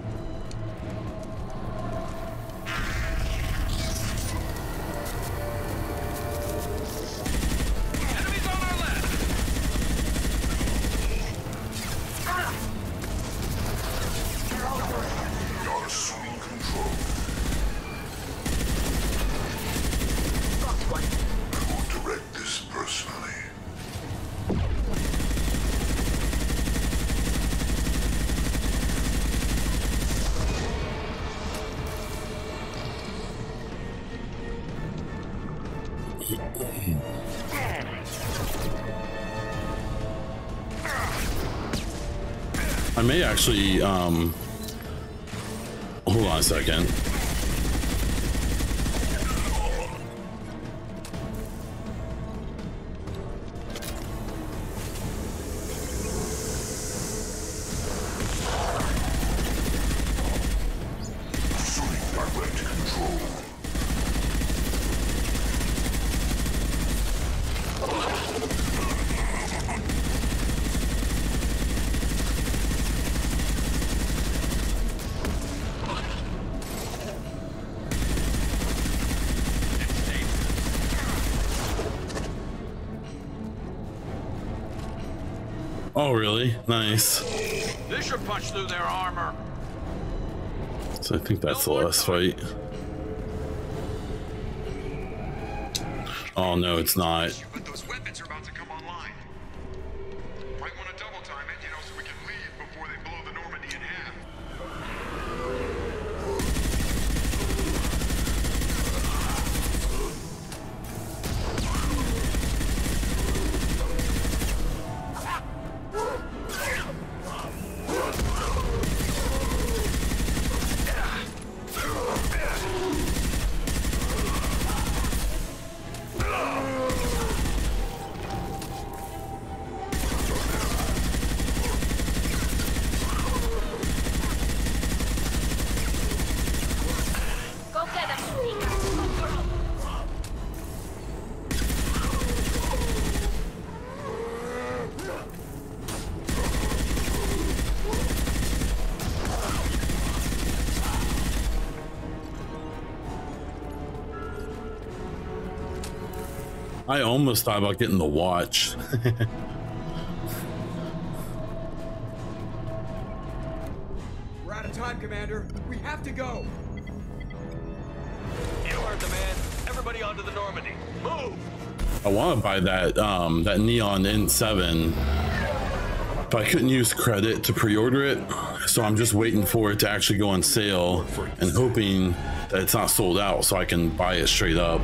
may actually um hold on a second nice. This should punch through their armor. so i think that's the last fight. Oh no it's not I almost thought about getting the watch. We're out of time, Commander. We have to go. You heard the man. Everybody onto the Normandy. Move! I want to buy that um that neon N7, but I couldn't use credit to pre-order it, so I'm just waiting for it to actually go on sale and hoping that it's not sold out so I can buy it straight up.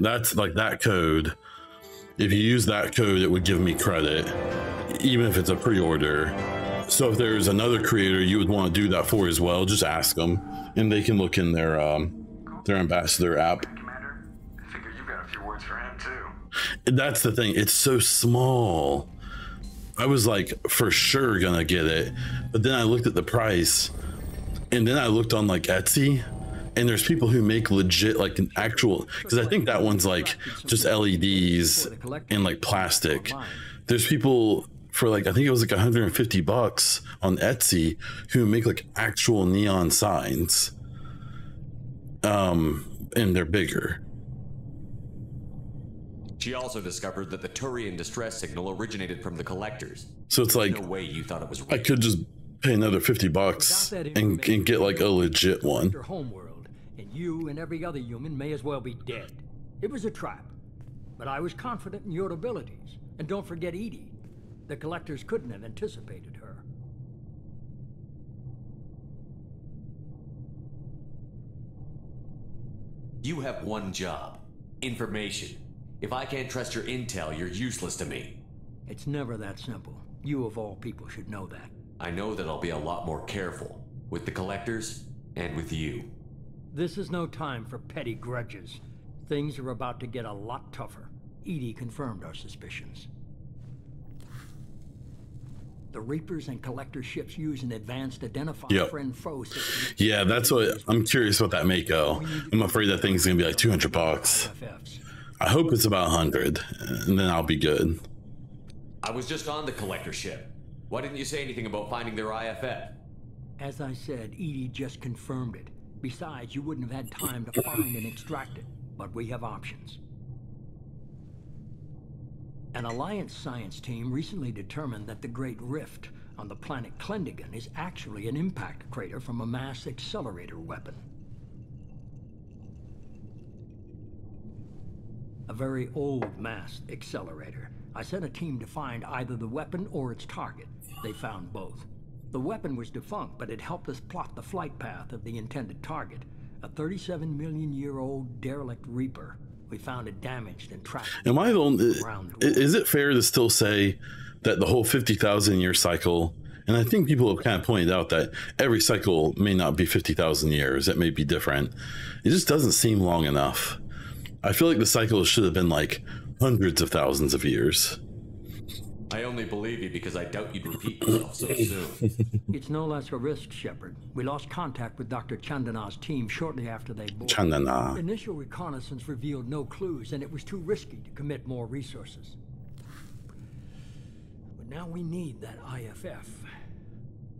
That's like that code. If you use that code, it would give me credit, even if it's a pre-order. So if there's another creator you would want to do that for as well, just ask them, and they can look in their um, their ambassador app. Commander, Figure you've got a few words for him too. That's the thing; it's so small. I was like for sure gonna get it, but then I looked at the price, and then I looked on like Etsy, and there's people who make legit like an actual because I think that one's like just LEDs and like plastic. There's people for like I think it was like 150 bucks on Etsy who make like actual neon signs. Um, and they're bigger. She also discovered that the Turian distress signal originated from the collectors. So it's like no way you thought it was I could just pay another 50 bucks and, and get like a legit one. Your homeworld, and you and every other human may as well be dead. It was a trap, but I was confident in your abilities. And don't forget EDI. The collectors couldn't have anticipated her. You have one job information. If I can't trust your intel, you're useless to me. It's never that simple. You, of all people, should know that. I know that I'll be a lot more careful with the collectors and with you. This is no time for petty grudges. Things are about to get a lot tougher. EDI confirmed our suspicions. The Reapers and Collector ships use an advanced identify Yep. friend foe system. Yeah, that's what I'm curious what that may go. I'm afraid that thing's gonna be like 200 bucks. I hope it's about 100, and then I'll be good. I was just on the collector ship. Why didn't you say anything about finding their IFF? As I said, EDI just confirmed it. Besides, you wouldn't have had time to find and extract it. But we have options. An Alliance science team recently determined that the Great Rift on the planet Klendagon is actually an impact crater from a mass accelerator weapon. A very old mass accelerator. I sent a team to find either the weapon or its target. They found both. The weapon was defunct, but it helped us plot the flight path of the intended target. A 37 million year old derelict Reaper. We found it damaged and trapped. Am I the only? Is it fair to still say that the whole 50,000 year cycle? And I think people have kind of pointed out that every cycle may not be 50,000 years. It may be different. It just doesn't seem long enough. I feel like the cycle should have been like hundreds of thousands of years. I only believe you because I doubt you'd repeat yourself so soon. It's no less a risk, Shepard. We lost contact with Dr. Chandana's team shortly after they boarded. Chandana. Initial reconnaissance revealed no clues, and it was too risky to commit more resources. But now we need that IFF.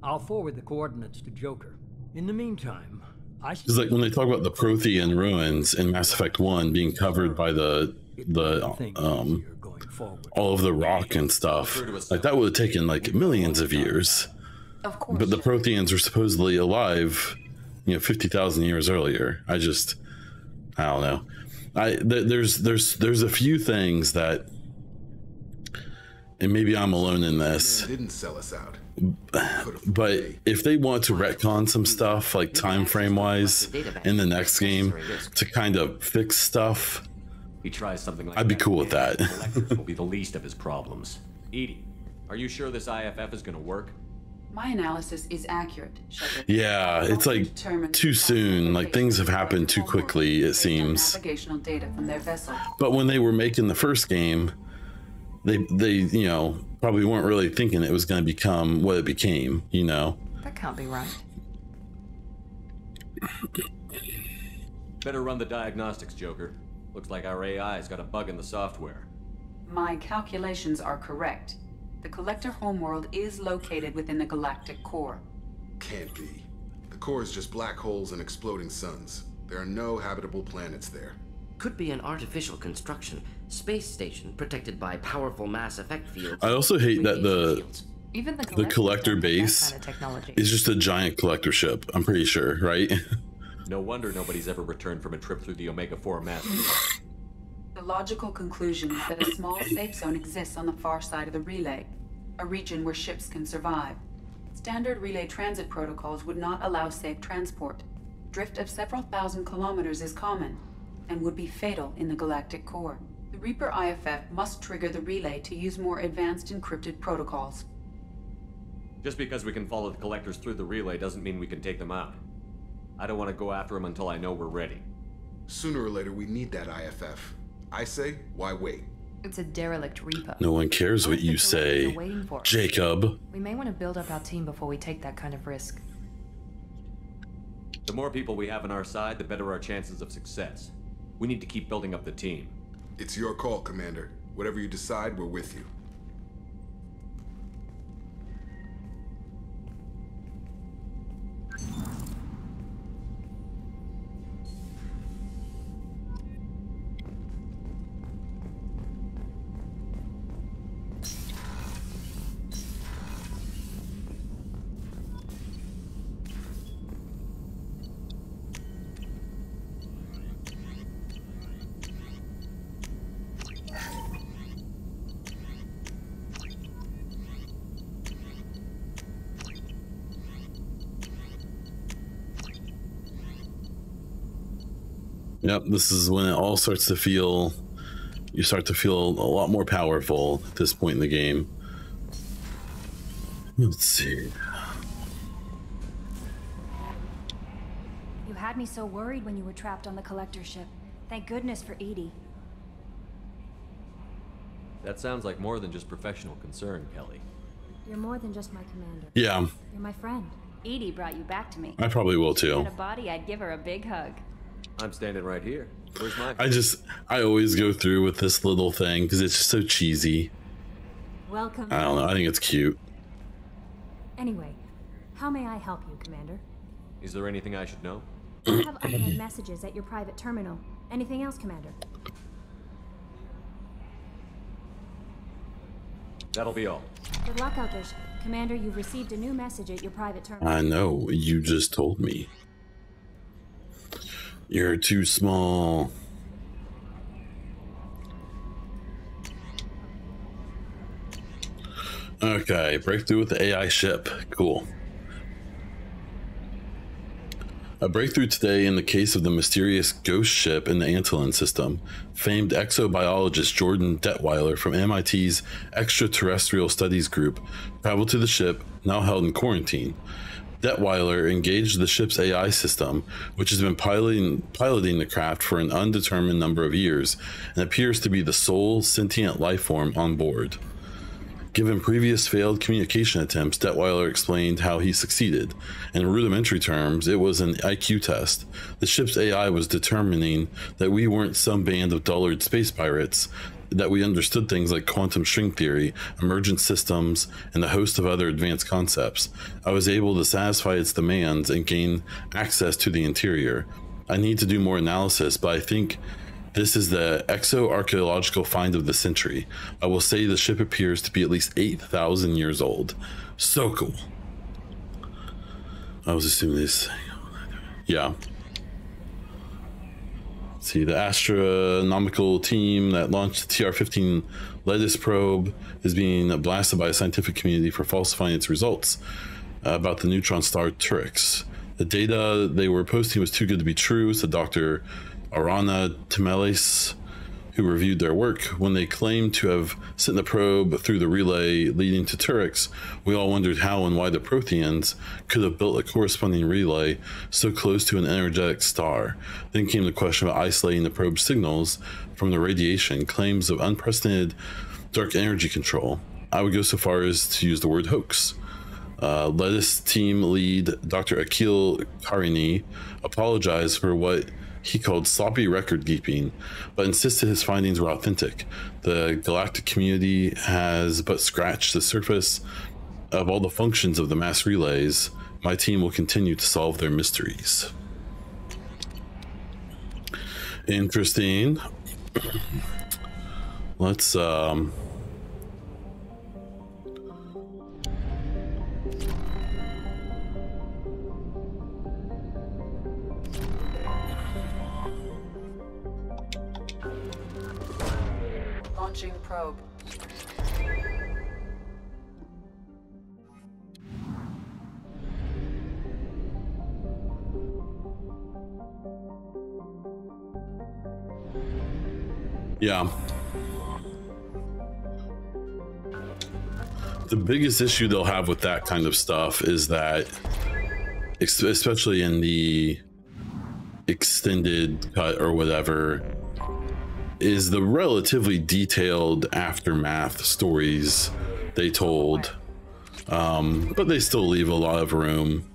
I'll forward the coordinates to Joker. In the meantime, I It's like when they talk about the Prothean ruins in Mass Effect 1 being covered by the the um all of the rock and stuff. Like that would have taken like millions of years. Of course. But the Protheans were supposedly alive, you know, 50,000 years earlier. I just I don't know. I th- there's there's there's a few things that and maybe I'm alone in this. Didn't sell us out. But if they want to retcon some stuff, like time frame wise, in the next game to kind of fix stuff, He tries something like I'd be that cool with again, that. Collectors will be the least of his problems. EDI, are you sure this IFF is going to work? My analysis is accurate, Shepard. Yeah, it's like too soon. Like things have happened too quickly, it seems. Navigational data from their vessel. But when they were making the first game, they they you know probably weren't really thinking it was going to become what it became. You know. That can't be right. Better run the diagnostics, Joker. Looks like our AI's got a bug in the software. My calculations are correct. The Collector homeworld is located within the galactic core. Can't be. The core is just black holes and exploding suns. There are no habitable planets there. Could be an artificial construction, space station protected by powerful mass effect fields. I also hate that the Even the the collector base kind of is just a giant collector ship. I'm pretty sure, right? No wonder nobody's ever returned from a trip through the Omega 4 mass. The logical conclusion is that a small safe zone exists on the far side of the relay, a region where ships can survive. Standard relay transit protocols would not allow safe transport. Drift of several thousand kilometers is common and would be fatal in the galactic core. The Reaper IFF must trigger the relay to use more advanced encrypted protocols. Just because we can follow the collectors through the relay doesn't mean we can take them out. I don't want to go after him until I know we're ready. Sooner or later, we need that IFF. I say, why wait? It's a derelict Reaper. no one cares what you say, for. Jacob. We may want to build up our team before we take that kind of risk. The more people we have on our side, the better our chances of success. We need to keep building up the team. It's your call, Commander. Whatever you decide, we're with you. This is when it all starts to feel. You start to feel a lot more powerful at this point in the game. Let's see. You had me so worried when you were trapped on the collector ship. Thank goodness for EDI. That sounds like more than just professional concern, Kelly. You're more than just my commander. Yeah, You're my friend. EDI brought you back to me. I probably will If she too. had a body, I'd give her a big hug. I'm standing right here. Where's my... I just, I always go through with this little thing because it's just so cheesy. Welcome. I don't know. I think it's cute. Anyway, how may I help you, Commander? Is there anything I should know? I have unread messages at your private terminal. Anything else, Commander? That'll be all. Good luck out there, Commander. You've received a new message at your private terminal. I know. You just told me. You're too small. Okay, breakthrough with the AI ship. Cool. A breakthrough today in the case of the mysterious ghost ship in the Antlion system. Famed exobiologist Jordan Detweiler from MIT's Extraterrestrial Studies Group traveled to the ship, now held in quarantine. Detweiler engaged the ship's AI system, which has been piloting, piloting the craft for an undetermined number of years and appears to be the sole sentient life form on board. Given previous failed communication attempts, Detweiler explained how he succeeded. In rudimentary terms, it was an IQ test. The ship's AI was determining that we weren't some band of dullard space pirates, that we understood things like quantum string theory, emergent systems, and a host of other advanced concepts. I was able to satisfy its demands and gain access to the interior. I need to do more analysis, but I think this is the exo-archaeological find of the century. I will say the ship appears to be at least 8,000 years old. So cool. I was assuming this. Yeah. Let's see, the astronomical team that launched the TR-15 Lettuce probe is being blasted by a scientific community for falsifying its results about the neutron star Turix. The data they were posting was too good to be true, said Dr. Arana Temeles, who reviewed their work. When they claimed to have sent the probe through the relay leading to Turex, we all wondered how and why the Protheans could have built a corresponding relay so close to an energetic star. Then came the question of isolating the probe's signals from the radiation, claims of unprecedented dark energy control. I would go so far as to use the word hoax. Uh, Lettuce team lead Dr. Akil Karini apologized for what he called sloppy record keeping, but insisted his findings were authentic. The galactic community has but scratched the surface of all the functions of the mass relays. My team will continue to solve their mysteries. Interesting. Let's um probe. Yeah. The biggest issue they'll have with that kind of stuff is that, especially in the extended cut or whatever, is the relatively detailed aftermath stories they told. Um, but they still leave a lot of room.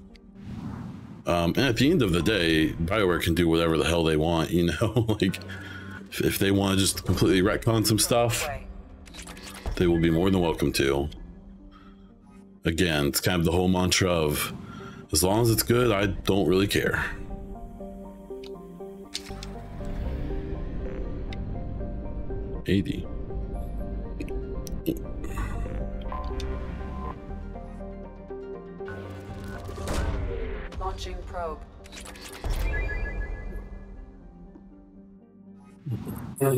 Um, and at the end of the day, Bioware can do whatever the hell they want, you know? like, if- they want to just completely retcon some stuff, they will be more than welcome to. Again, it's kind of the whole mantra of as long as it's good, I don't really care. Eighty. Launching probe. I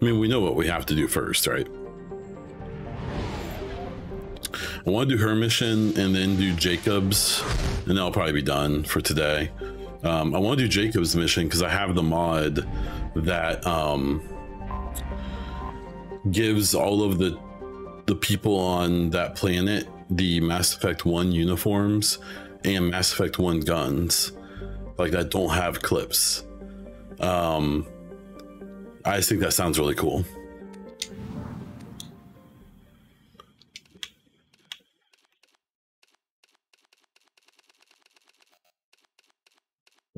mean, we know what we have to do first, right? I want to do her mission and then do Jacob's, and that'll probably be done for today. Um, I want to do Jacob's mission because I have the mod that um, gives all of the the people on that planet the Mass Effect One uniforms and Mass Effect One guns, like that don't have clips. Um, I just think that sounds really cool.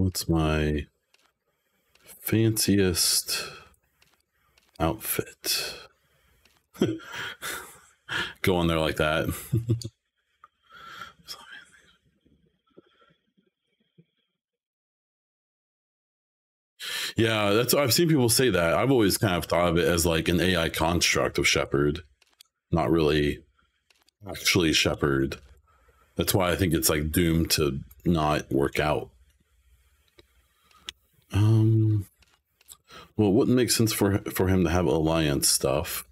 What's my fanciest outfit? Go on there like that. Yeah, that's I've seen people say that. I've always kind of thought of it as like an AI construct of Shepard, not really actually Shepard. That's why I think it's like doomed to not work out. Well, it wouldn't make sense for for him to have alliance stuff.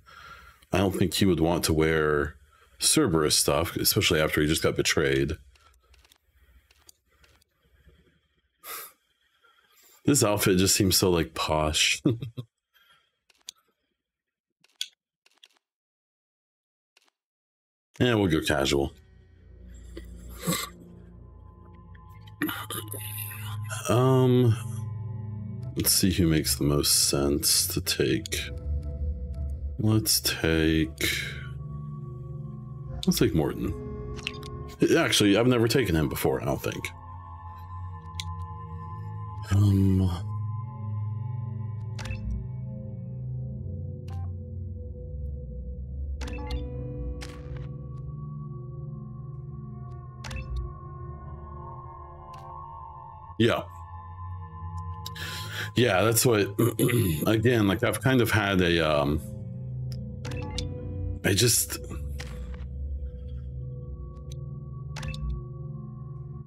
I don't think he would want to wear Cerberus stuff, especially after he just got betrayed. This outfit just seems so like posh. yeah, we'll go casual. Um, let's see who makes the most sense to take. Let's take. Let's take Mordin. Actually, I've never taken him before. I don't think. Um. Yeah. Yeah, that's what again, like I've kind of had a um I just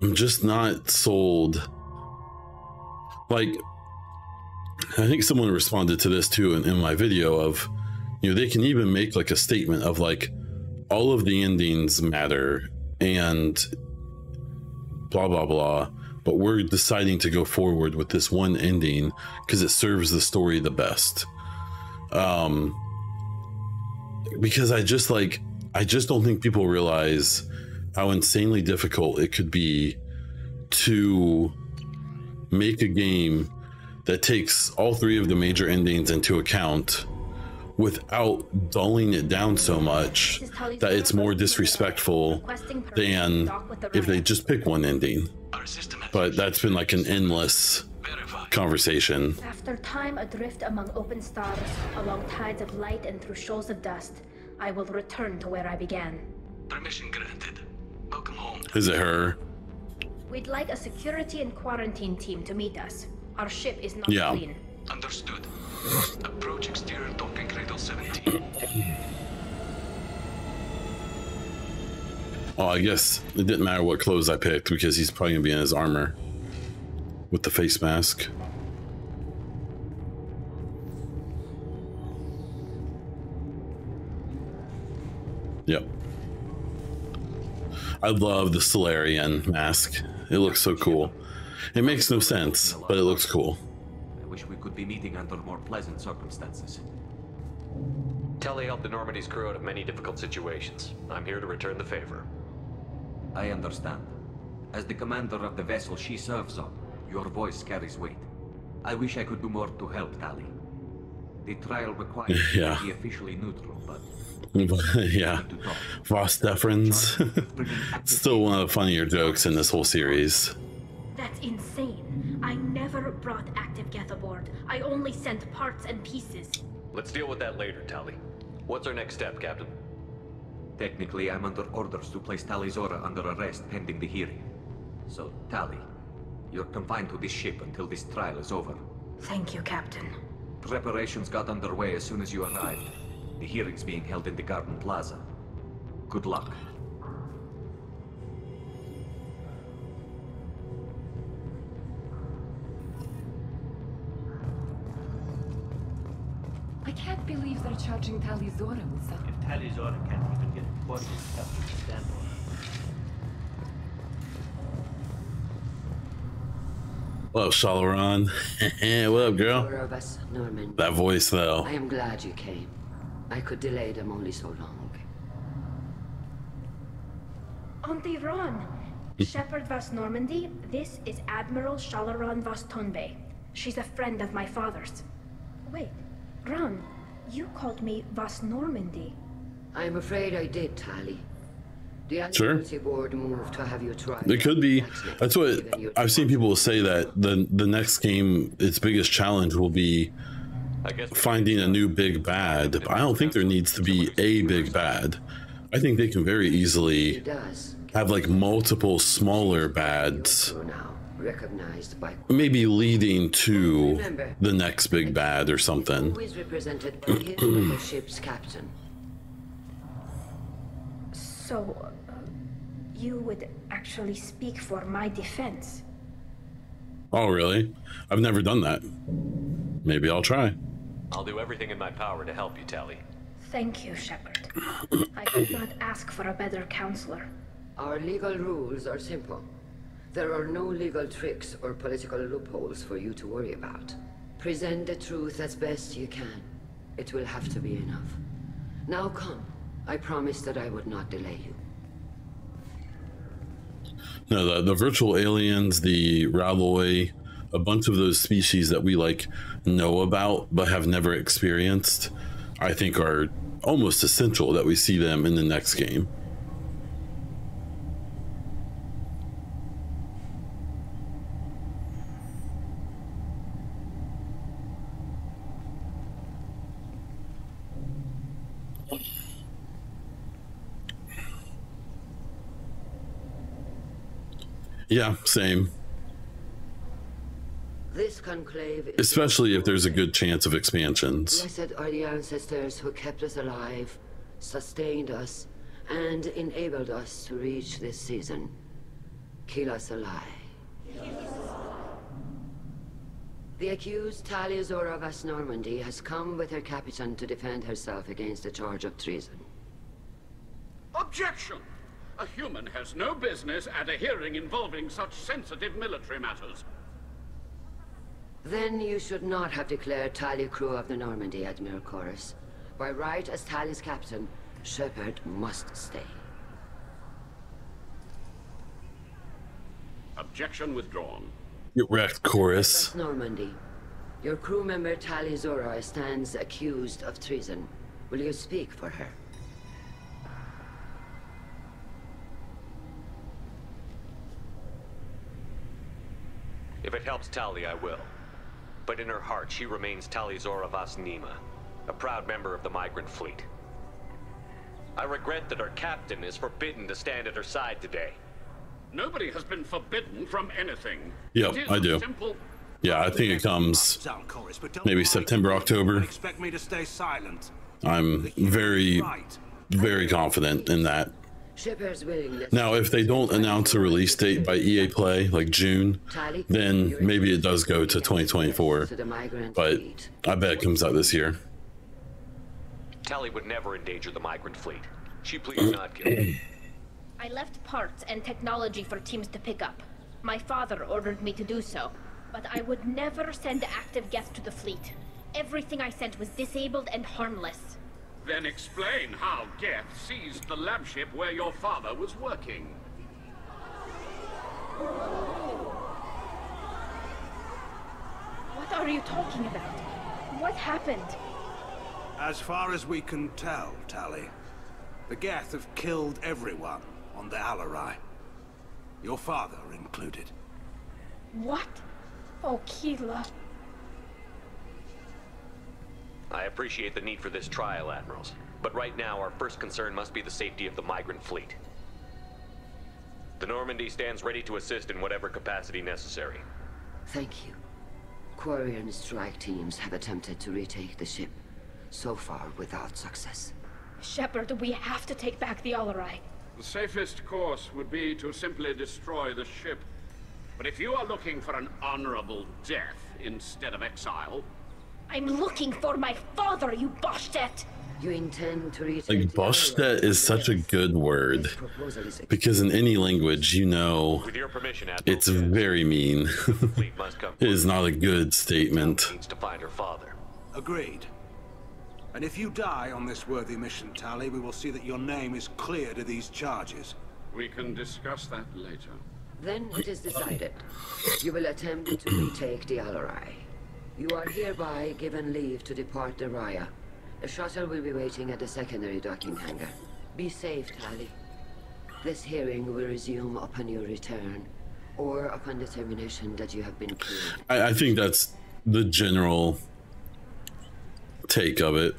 I'm just not sold. Like I think someone responded to this too in, in my video of you know, they can even make like a statement of like all of the endings matter and blah blah blah. But we're deciding to go forward with this one ending because it serves the story the best. Um, because I just like I just don't think people realize how insanely difficult it could be to make a game that takes all three of the major endings into account without dulling it down so much that it's more disrespectful than if they just pick one ending. But that's been like an endless conversation. After time adrift among open stars, along tides of light and through shoals of dust, I will return to where I began. Permission granted. Welcome home. Is it her? We'd like a security and quarantine team to meet us. Our ship is not Yeah. clean. Understood. Approach exterior docking cradle 17. Oh, I guess it didn't matter what clothes I picked because he's probably gonna be in his armor with the face mask. Yep. I love the Solarian mask. It looks so cool. It makes no sense, but it looks cool. I wish we could be meeting under more pleasant circumstances. Tali helped the Normandy's crew out of many difficult situations. I'm here to return the favor. I understand. As the commander of the vessel she serves on, your voice carries weight. I wish I could do more to help Tali. The trial requires you Yeah. to be officially neutral, but yeah. Voss deferens. Still one of the funnier jokes in this whole series. That's insane. I never brought active geth aboard. I only sent parts and pieces. Let's deal with that later, Tali. What's our next step, Captain? Technically I'm under orders to place Tali Zora under arrest pending the hearing. So, Tali, you're confined to this ship until this trial is over. Thank you, Captain. Preparations got underway as soon as you arrived. The hearing's being held in the Garden Plaza. Good luck. I can't believe they're charging Tali'Zorah with such. If Tali'Zorah can't even get quarters kept to stand on. What up, Shala'Raan? what up, girl? Four of us, Norman. That voice, though. I am glad you came. I could delay them only so long. Auntie Raan! Hmm. Shepard Vas Normandy, this is Admiral Shala'Raan Vas Tonbay. She's a friend of my father's. Wait, Raan, you called me Vas Normandy. I'm afraid I did, Tali. The Sure. Board moved to have you tried. It could be. That's what I've seen people say that the the next game, its biggest challenge will be finding a new big bad. But I don't think there needs to be a big bad. I think they can very easily have like multiple smaller bads, maybe leading to the next big bad or something. who is represented by his little ship's captain. So, uh, you would actually speak for my defense? Oh, really? I've never done that. Maybe I'll try. I'll do everything in my power to help you, Tali. Thank you, Shepard. I could not ask for a better counselor. Our legal rules are simple. There are no legal tricks or political loopholes for you to worry about. Present the truth as best you can. It will have to be enough. Now come. I promised that I would not delay you. No, the, the virtual aliens, the Ralloy, a bunch of those species that we like know about but have never experienced, I think are almost essential that we see them in the next game. Yeah, same. This conclave is Especially if there's a good chance of expansions. Blessed are the ancestors who kept us alive, sustained us, and enabled us to reach this season. Kill us alive. The accused Talia Zora Vas Normandy has come with her captain to defend herself against a charge of treason. Objection! A human has no business at a hearing involving such sensitive military matters. Then you should not have declared Talia crew of the Normandy, Admiral Koris. By right as Talia's captain, Shepard must stay. Objection withdrawn. Get wrecked, Koris. Vas Normandy, your crew member Talia Zora stands accused of treason. Will you speak for her? If it helps Tali, I will. But in her heart, she remains Tali Zora Vas Nima, a proud member of the migrant fleet. I regret that our captain is forbidden to stand at her side today. Nobody has been forbidden from anything. Yep, It is I a do. Simple Yeah, I think it comes maybe September, October. Expect me to stay silent. I'm very, very confident in that. Shepard's willingness. Now, if they don't announce a release date by EA Play, like June, then maybe it does go to 2024. To the migrant But. I bet it comes out this year. Tali would never endanger the migrant fleet. She pleads not guilty. I left parts and technology for teams to pick up. My father ordered me to do so, but I would never send active Geth to the fleet. Everything I sent was disabled and harmless. Then explain how Geth seized the lab ship where your father was working. What are you talking about? What happened? As far as we can tell, Tali, the Geth have killed everyone on the Alarei. Your father included. What? Oh, Keelah. I appreciate the need for this trial, Admirals. But right now, our first concern must be the safety of the migrant fleet. The Normandy stands ready to assist in whatever capacity necessary. Thank you. Quarian strike teams have attempted to retake the ship, so far without success. Shepard, we have to take back the Alarei. The safest course would be to simply destroy the ship. But if you are looking for an honorable death instead of exile, I'm looking for my father, you Boshtet! You intend to retake Like, the Boshtet is such a good word. Because in any language, you know With your permission, Admiral, it's very mean. fleet must come it is not a good statement. to find her father. Agreed. And if you die on this worthy mission, Tali, we will see that your name is cleared of these charges. we can discuss that later. Then it is decided. You will attempt to retake the Alarei. You are hereby given leave to depart the Rayya. The shuttle will be waiting at the secondary docking hangar. Be safe, Tali. This hearing will resume upon your return, or upon determination that you have been cleared. I, I think that's the general take of it.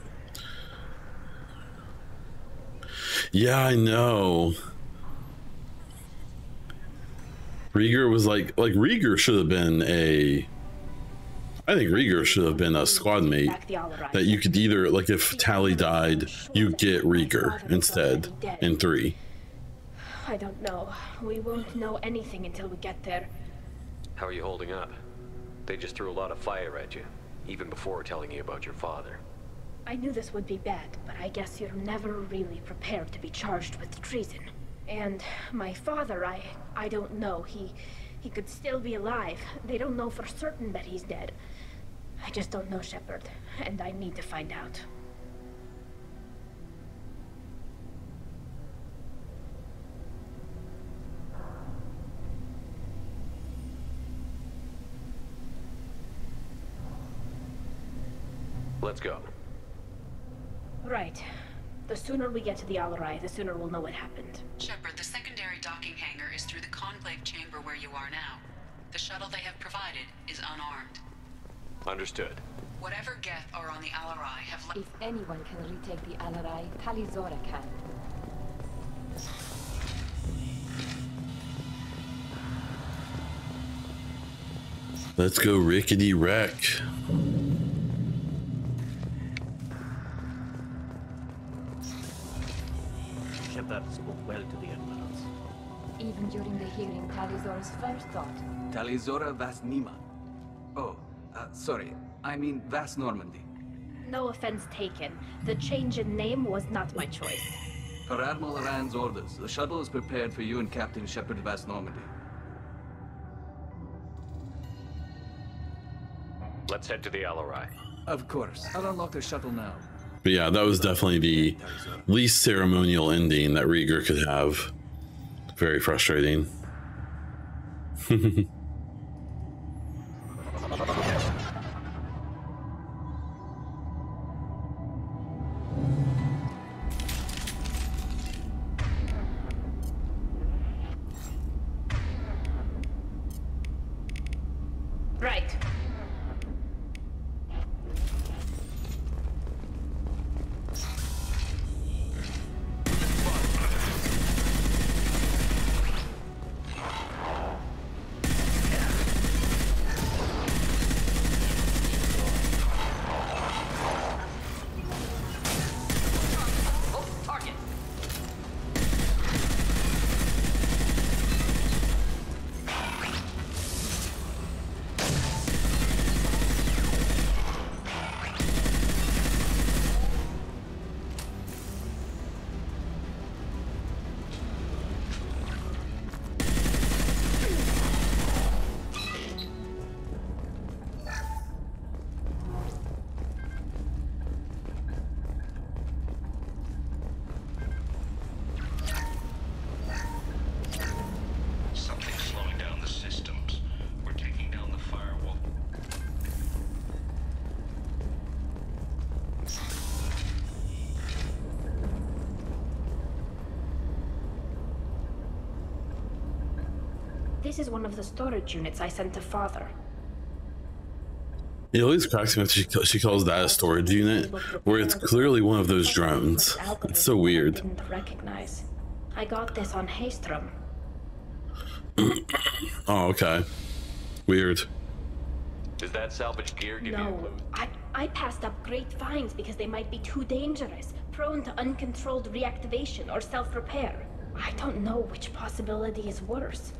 Yeah, I know. Reegar was like like Reegar should have been a I think Reegar should have been a squad mate Back the Alarei. that you could either like if Tali died, you get Reegar instead in 3. I don't know. We won't know anything until we get there. How are you holding up? They just threw a lot of fire at you, even before telling you about your father. I knew this would be bad, but I guess you're never really prepared to be charged with treason. And my father, I I don't know. He he could still be alive. They don't know for certain that he's dead. I just don't know, Shepard, and I need to find out. Let's go. Right. The sooner we get to the Alarei, the sooner we'll know what happened. Shepard, the secondary docking hangar is through the conclave chamber where you are now. The shuttle they have provided is unarmed. Understood. Whatever Geth are on the Alarei have left. If anyone can retake the Alarei, Tali'Zorah can. Let's go rickety wreck. Shepard spoke well to the admirals. Even during the hearing, Tali'Zorah's first thought. Tali'Zorah Vas Nima. Oh, uh, sorry, I mean Vast Normandy. No offense taken. The change in name was not my choice. Per Admiral Raan's orders, the shuttle is prepared for you and Captain Shepard Vast Normandy. Let's head to the Alarei. Of course. I'll unlock the shuttle now. But yeah, that was definitely the least ceremonial ending that Reegar could have. Very frustrating. is one of the storage units I sent to father. It always cracks me up. She, she calls that a storage unit, where it's clearly one of those drones. It's so weird. Didn't recognize. I got this on Haestrom. Oh, okay. Weird. Does that salvage gear give you a No, clue? I, I passed up great finds because they might be too dangerous, prone to uncontrolled reactivation or self-repair. I don't know which possibility is worse.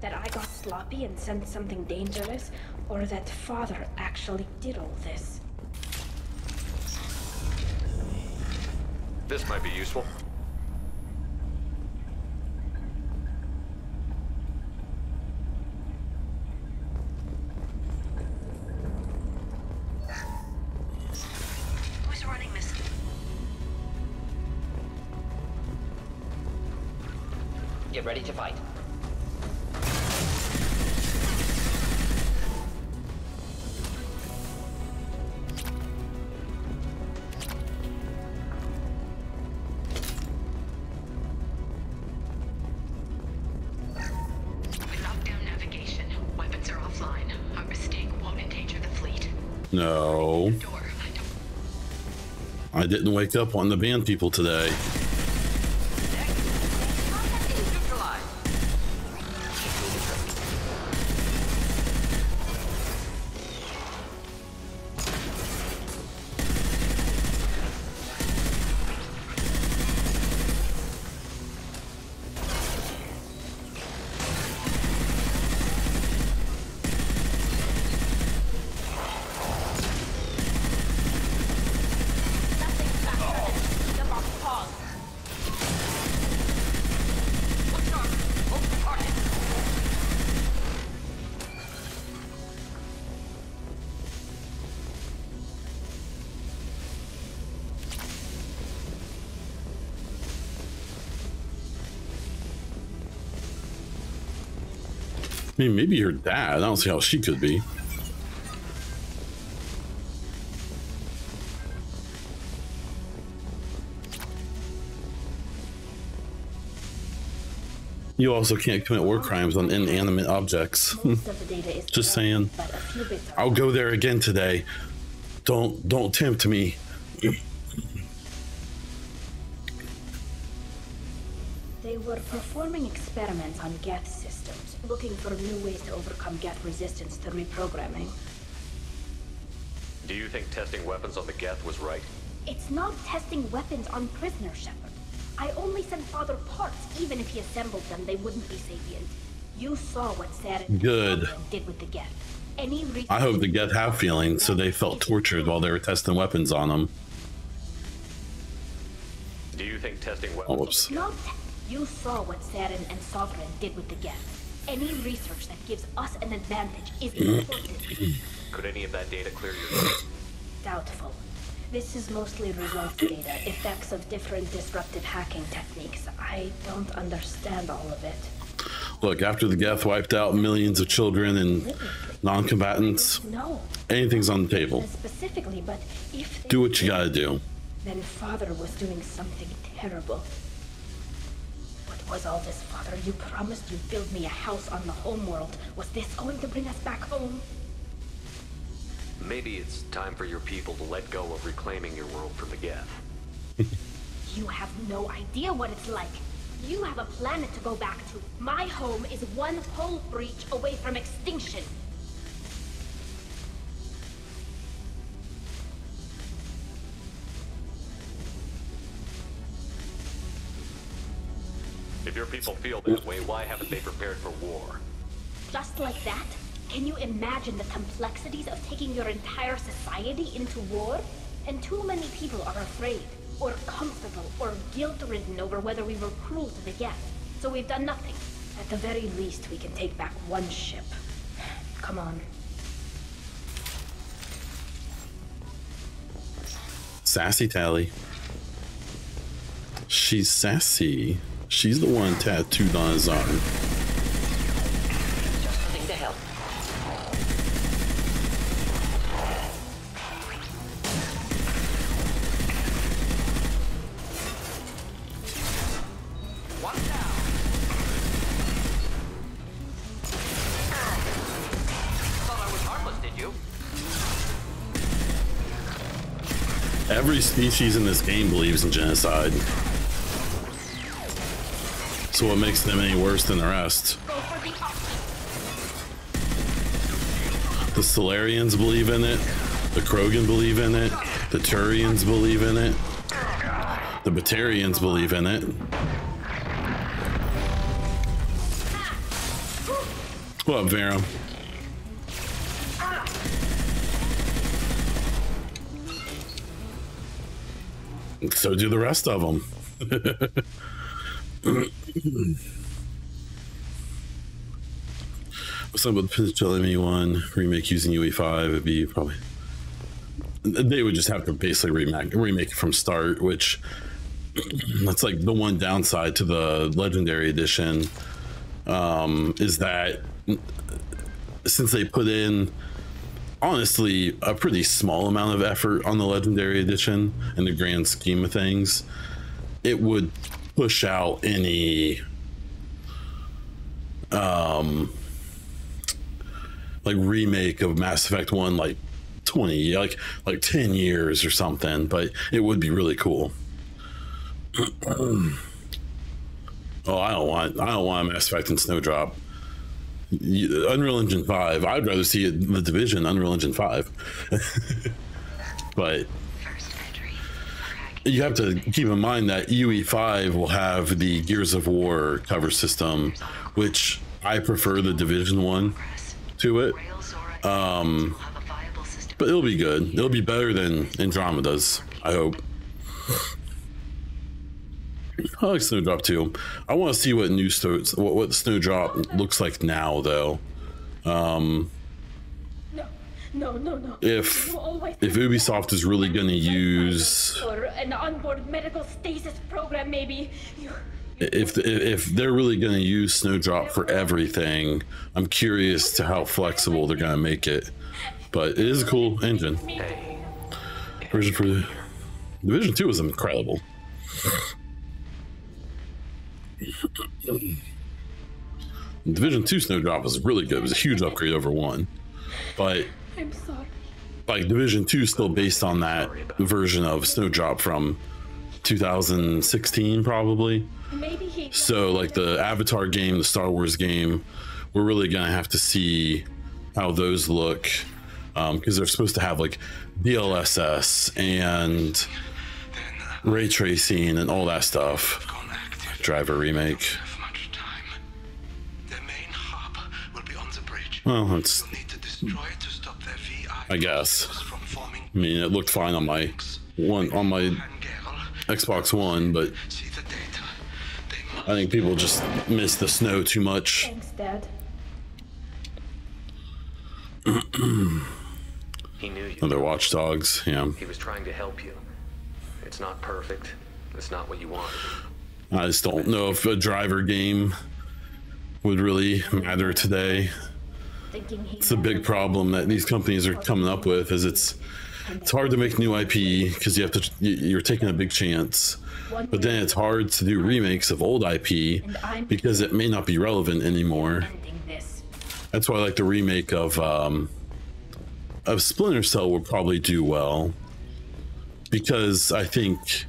That I got sloppy and sent something dangerous, or that father actually did all this. This might be useful. Who's running this? Get ready to fight. Didn't wake up wanting to ban people today. Mean, maybe her dad. I don't see how she could be. You also can't commit war crimes on inanimate objects. Most of the data is Just saying. but a few bits are I'll go there again today. Don't don't tempt me. They were performing experiments on Geth systems, looking for new ways to overcome Geth resistance to reprogramming. Do you think testing weapons on the Geth was right? It's not testing weapons on prisoner Shepard. I only sent father parts. Even if he assembled them, they wouldn't be sapient. You saw what Saren Good. did with the Geth. Any research I hope the Geth have feelings, so they felt tortured while they were testing weapons on them. Do you think testing Oh, weapons? whoops. Not you saw what Saren and Sovereign did with the Geth. Any research that gives us an advantage is important. Could any of that data clear your name? Doubtful. This is mostly results data, effects of different disruptive hacking techniques. I don't understand all of it. Look, after the Geth wiped out millions of children and non-combatants, No, anything's on the table. specifically, but if Do what you gotta do. then Father was doing something terrible. Was all this, Father? You promised you'd build me a house on the homeworld. Was this going to bring us back home? Maybe it's time for your people to let go of reclaiming your world from the Geth. You have no idea what it's like. You have a planet to go back to. My home is one whole breach away from extinction. If your people feel that way, why haven't they prepared for war? Just like that? Can you imagine the complexities of taking your entire society into war? And too many people are afraid, or comfortable, or guilt-ridden over whether we were cruel to the Geth. So we've done nothing. At the very least, we can take back one ship. Come on. Sassy Tali. She's sassy. She's the one tattooed on his arm. Something to help. One down. Thought I was harmless, did you? Every species in this game believes in genocide. So what makes them any worse than the rest? The Salarians believe in it. The Krogan believe in it. The Turians believe in it. The Batarians believe in it. What up? So do the rest of them. Some of the Pistol ME1 remake using UE5 It'd be probably. They would just have to basically remake, remake it from start, which that's like the one downside to the Legendary Edition um, is that since they put in honestly a pretty small amount of effort on the legendary edition in the grand scheme of things it would push out any um like remake of mass effect 1 like 20 like like 10 years or something but it would be really cool oh i don't want i don't want mass effect and snowdrop Unreal Engine 5. I'd rather see it the division Unreal Engine 5. but you have to keep in mind that UE5 will have the Gears of War cover system, which I prefer the Division one to it. Um, but it'll be good. It'll be better than Andromeda's, I hope. I like Snowdrop too. I want to see what new snow, what, what Snowdrop looks like now, though. Um, No, no, no, if if Ubisoft is really going to use or an onboard medical stasis program, maybe. You, if if they're really going to use Snowdrop for everything, I'm curious to how flexible they're going to make it. But it is a cool engine. Version for Division Two was incredible. Division Two Snowdrop was really good. It was a huge upgrade over one, but I'm sorry. like Division Two is still based on that version of Snowdrop from 2016, probably. Maybe he. So, like the Avatar game, the Star Wars game, we're really gonna have to see how those look um, because they're supposed to have like DLSS and ray tracing and all that stuff. Driver remake. Well, it's I guess. I mean, it looked fine on my one on my Xbox One, but I think people just miss the snow too much. Thanks, Dad. He knew you. Other watchdogs, yeah. He was trying to help you. It's not perfect. It's not what you want. I just don't know if a driver game would really matter today. Thinking It's a big problem that these companies are coming up with. Is it's it's hard to make new IP because you have to you- you're taking a big chance, but then it's hard to do remakes of old IP because it may not be relevant anymore. That's why I like the remake of um, of Splinter Cell will probably do well because I think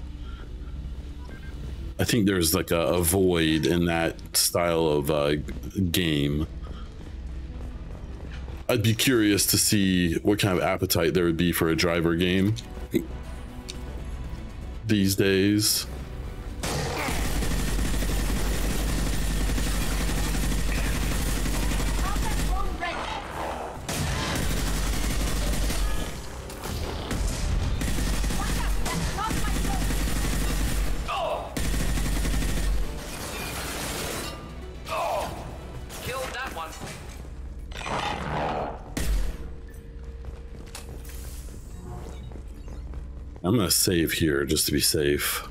I think there's like a, a void in that style of uh, game. I'd be curious to see what kind of appetite there would be for a driver game these days. I'm gonna save here just to be safe.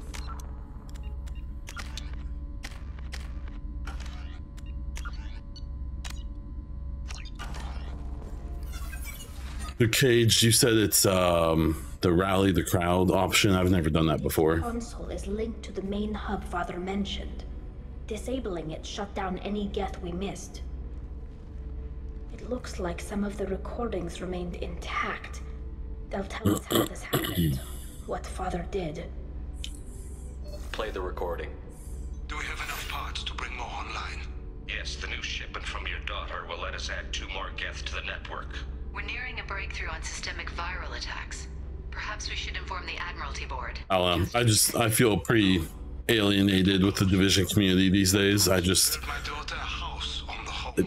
The cage, you said it's um the rally the crowd option. I've never done that before. The console is linked to the main hub Father mentioned. Disabling it shut down any Geth we missed. It looks like some of the recordings remained intact. They'll tell us how this happened, what Father did. Play the recording. Do we have enough parts to bring more online? Yes, the new shipment from your daughter will let us add two more Geth to the network. We're nearing a breakthrough on systemic viral attacks. Perhaps we should inform the Admiralty Board. I don't know. I just I feel pretty alienated with the division community these days. I just It-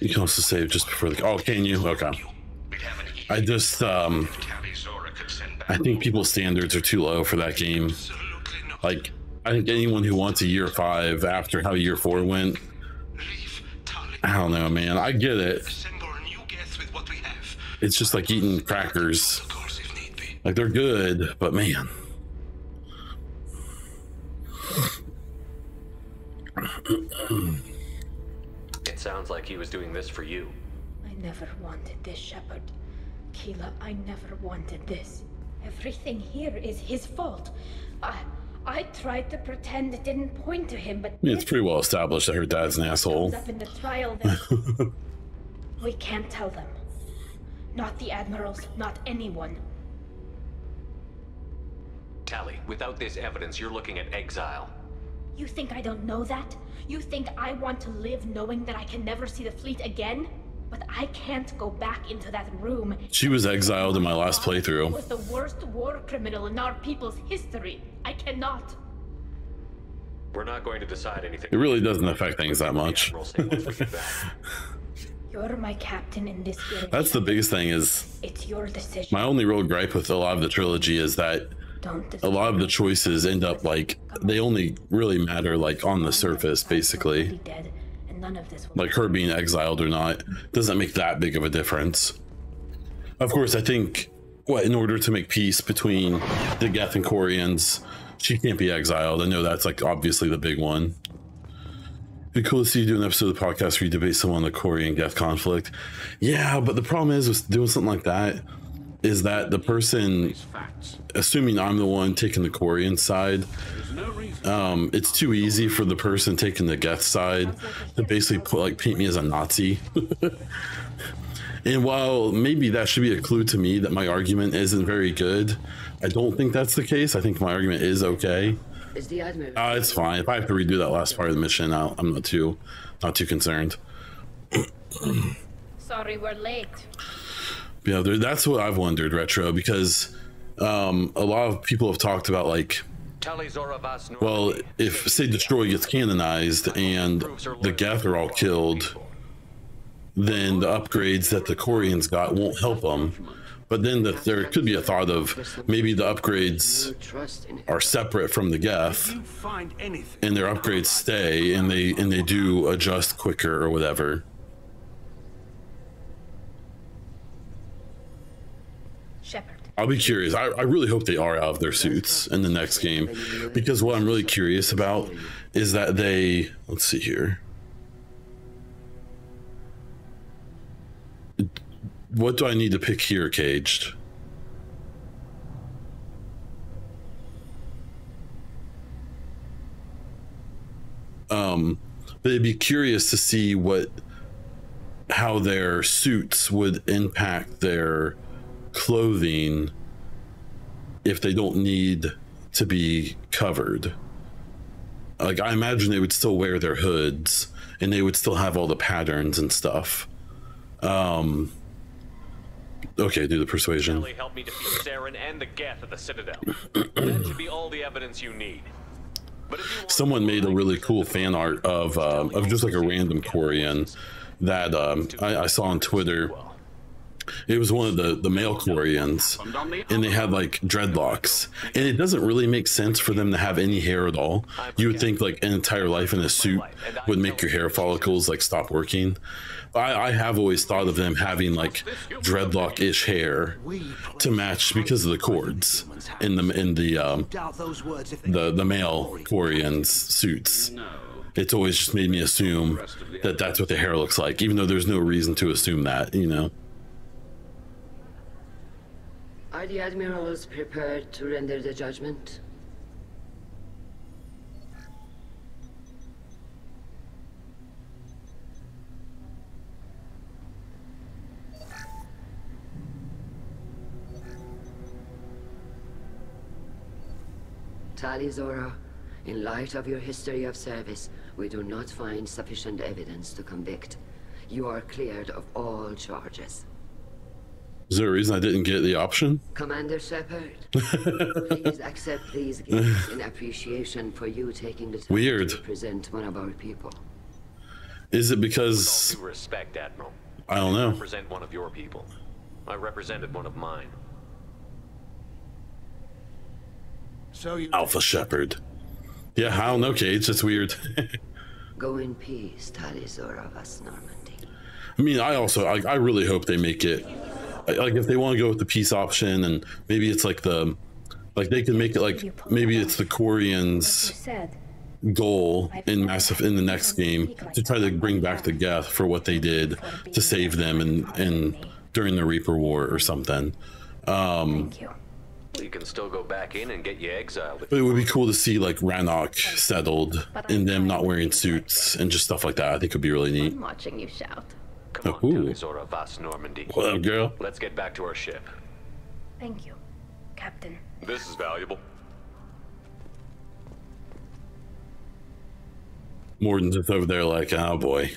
you can also save just before the oh can you okay I just um I think people's standards are too low for that game like I think anyone who wants a year five after how year four went I don't know man I get it it's just like eating crackers like they're good but man It sounds like he was doing this for you. I never wanted this, Shepard. Keelah, I never wanted this. Everything here is his fault. I I tried to pretend it didn't point to him, but I mean, it's pretty well established that her dad's an asshole. up in the trial we can't tell them. Not the admirals, not anyone. Tali, without this evidence, you're looking at exile. You think I don't know that? You think I want to live knowing that I can never see the fleet again? But I can't go back into that room. She was exiled in my last playthrough. was the worst war criminal in our people's history. I cannot. We're not going to decide anything. It really doesn't affect things that much. You're my captain in this game. That's the biggest thing is It's your decision. my only real gripe with a lot of the trilogy is that a lot of the choices end up like they only really matter like on the surface basically. None of this Like her being exiled or not doesn't make that big of a difference. Of course, I think what in order to make peace between the Geth and Quarians, she can't be exiled. I know that's like obviously the big one. Be cool to see you do an episode of the podcast where you debate someone on the Quarian Geth conflict. Yeah, but the problem is with doing something like that is that the person, assuming I'm the one taking the Quarian side, um, it's too easy for the person taking the Geth side to basically put like paint me as a Nazi. and while maybe that should be a clue to me that my argument isn't very good, I don't think that's the case. I think my argument is okay. Is the admin? Uh, it's fine. If I have to redo that last part of the mission, I'll, I'm not too, not too concerned. Sorry, we're late. Yeah, that's what I've wondered, retro, because um, a lot of people have talked about like, Tali'Zorah vas Nor- well, if say Destroy gets canonized and the Geth are all killed, then the upgrades that the Quarians got won't help them. But then the, there could be a thought of maybe the upgrades are separate from the Geth, and their upgrades stay, and they and they do adjust quicker or whatever. Shepard. I'll be curious. I, I really hope they are out of their suits in the next game, because what I'm really curious about is that they let's see here. What do I need to pick here, caged? Um, but it'd be curious to see what how their suits would impact their clothing if they don't need to be covered. Like I imagine they would still wear their hoods and they would still have all the patterns and stuff. Um Okay, do the persuasion. Helped me defeat Saren and the Geth at the Citadel. that should be all the evidence you need. Someone made a really cool fan art of uh, of just like a random Quarian that um, I, I saw on Twitter. It was one of the the male Quarians, and they had like dreadlocks, and it doesn't really make sense for them to have any hair at all. You would think like an entire life in a suit would make your hair follicles like stop working. I, I have always thought of them having like dreadlock-ish hair to match because of the cords in the in the um, the the male Quarians suits. It's always just made me assume that that's what the hair looks like, even though there's no reason to assume that, you know. Are the admirals prepared to render the judgment? Tali'Zorah, in light of your history of service, we do not find sufficient evidence to convict. You are cleared of all charges. Is there a reason I didn't get the option? Commander Shepard, please accept these gifts in appreciation for you taking the time Weird. to represent one of our people. Is it because Due respect, Admiral. I don't know. I represent one of your people. I represented one of mine. So you Alpha Shepard? Yeah, I don't know, Cage. It's weird. Go in peace, Tali'Zorah Vas Normandy. I mean, I also I, I really hope they make it like if they want to go with the peace option and maybe it's like the like they can make it like maybe it's the Quarians goal in massive in the next game to try to bring back the Geth for what they did to save them and and during the Reaper War or something. Um, You can still go back in and get you exiled. but it would be cool to see like Rannoch settled and them not wearing suits and just stuff like that. I think it would be really neat. I'm watching you shout. Come on, Ooh. Zorah Vas Normandy. What up, girl? Let's get back to our ship. Thank you, Captain. This is valuable. Mordin's just over there like, oh boy,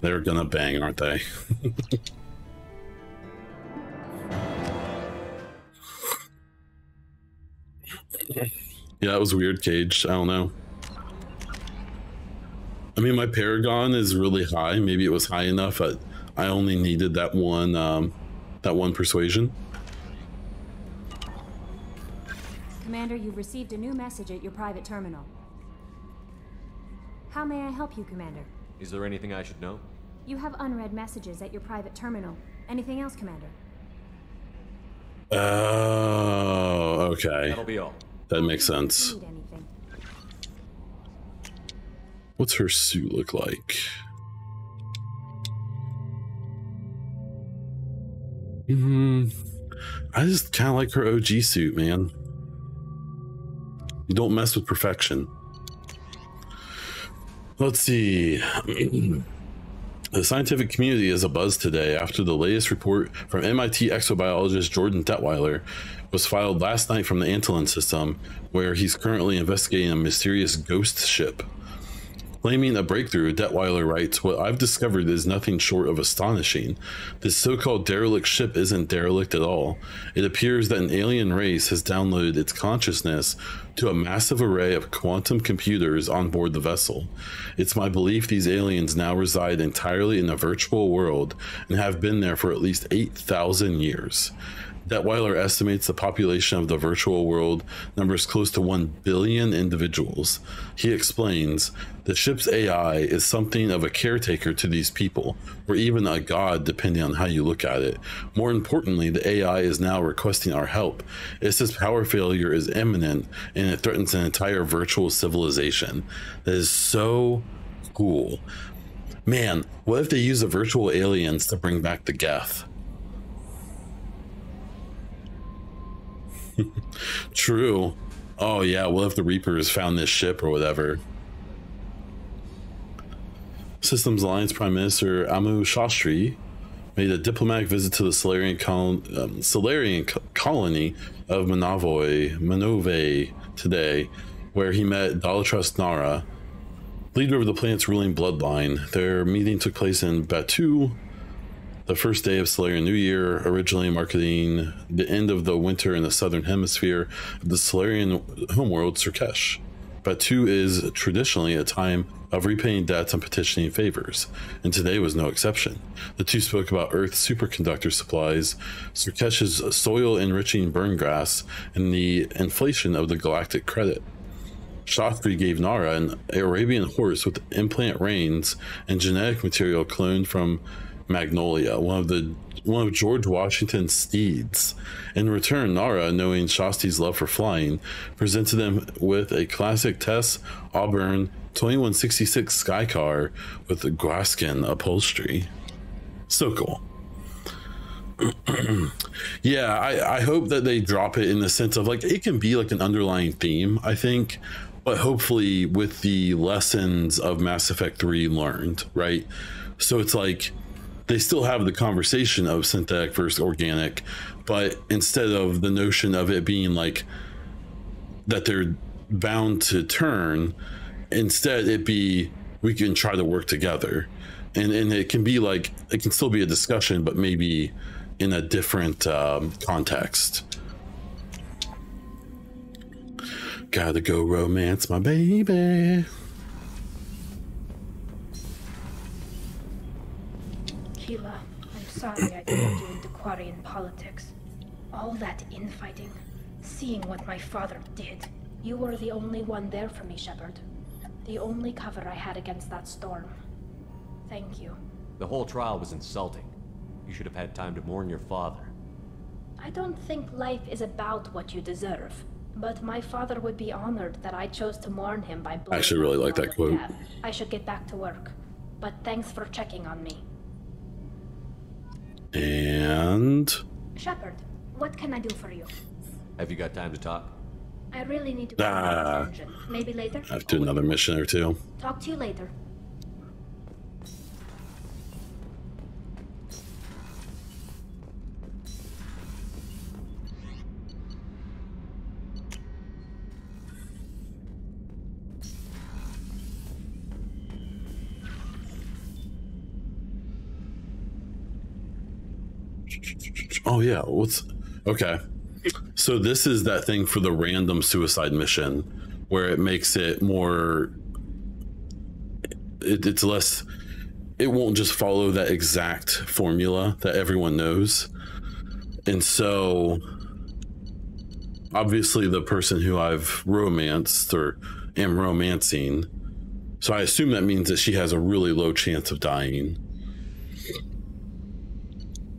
they're gonna bang, aren't they? yeah, that was weird, Cage. I don't know. I mean, my Paragon is really high. Maybe it was high enough. But I only needed that one, um, that one persuasion. Commander, you've received a new message at your private terminal. How may I help you, Commander? Is there anything I should know? You have unread messages at your private terminal. Anything else, Commander? Oh, okay. That'll be all. That makes sense. Need anything? What's her suit look like? Hmm. I just kind of like her OG suit, man. You don't mess with perfection. Let's see. the scientific community is abuzz today after the latest report from MIT exobiologist Jordan Detweiler was filed last night from the Antlion system, where he's currently investigating a mysterious ghost ship. Claiming a breakthrough, Detweiler writes, What I've discovered is nothing short of astonishing. This so called derelict ship isn't derelict at all. It appears that an alien race has downloaded its consciousness to a massive array of quantum computers on board the vessel. It's my belief these aliens now reside entirely in a virtual world and have been there for at least 8,000 years. Detweiler estimates the population of the virtual world numbers close to 1 billion individuals. He explains the ship's AI is something of a caretaker to these people, or even a god, depending on how you look at it. More importantly, the AI is now requesting our help. It says power failure is imminent and it threatens an entire virtual civilization. That is so cool. Man, what if they use the virtual aliens to bring back the Geth? True. Oh yeah, what if the Reapers found this ship or whatever? Systems Alliance Prime Minister Amu Shastri made a diplomatic visit to the Salarian, col- um, Salarian co- colony of Manavoy, Manove today, where he met Dalatrass Nara, leader of the planet's ruling bloodline. Their meeting took place in Batu, the first day of Salarian New Year, originally marking the end of the winter in the southern hemisphere of the Salarian homeworld, Sur'Kesh. Batu is traditionally a time of repaying debts and petitioning favors, and today was no exception. The two spoke about Earth's superconductor supplies, Sur'Kesh's soil enriching burn grass, and the inflation of the galactic credit. Shastri gave Nara an Arabian horse with implant reins and genetic material cloned from Magnolia, one of the one of George Washington's steeds. In return, Nara, knowing Shasti's love for flying, presented them with a classic Tess Auburn 2166 Sky car with Graskin upholstery. So cool. yeah, I, I hope that they drop it in the sense of like it can be like an underlying theme, I think, but hopefully with the lessons of Mass Effect 3 learned, right? So it's like they still have the conversation of synthetic versus organic, but instead of the notion of it being like that they're bound to turn, instead it be we can try to work together. And and it can be like it can still be a discussion, but maybe in a different um, context. Gotta go romance my baby. Keelah, I'm sorry I dragged you into Quarian politics. All that infighting, seeing what my father did. You were the only one there for me, Shepard. The only cover I had against that storm. Thank you. The whole trial was insulting. You should have had time to mourn your father. I don't think life is about what you deserve, but my father would be honored that I chose to mourn him by I actually really like that quote. death. I should get back to work, but thanks for checking on me. And Shepard, what can I do for you? Have you got time to talk? I really need to Ah. Maybe later? I have to do another mission or two. Talk to you later. Oh yeah, what's okay? So this is that thing for the random suicide mission, where it makes it more. It, it's less. It won't just follow that exact formula that everyone knows, and so obviously the person who I've romanced or am romancing. So I assume that means that she has a really low chance of dying.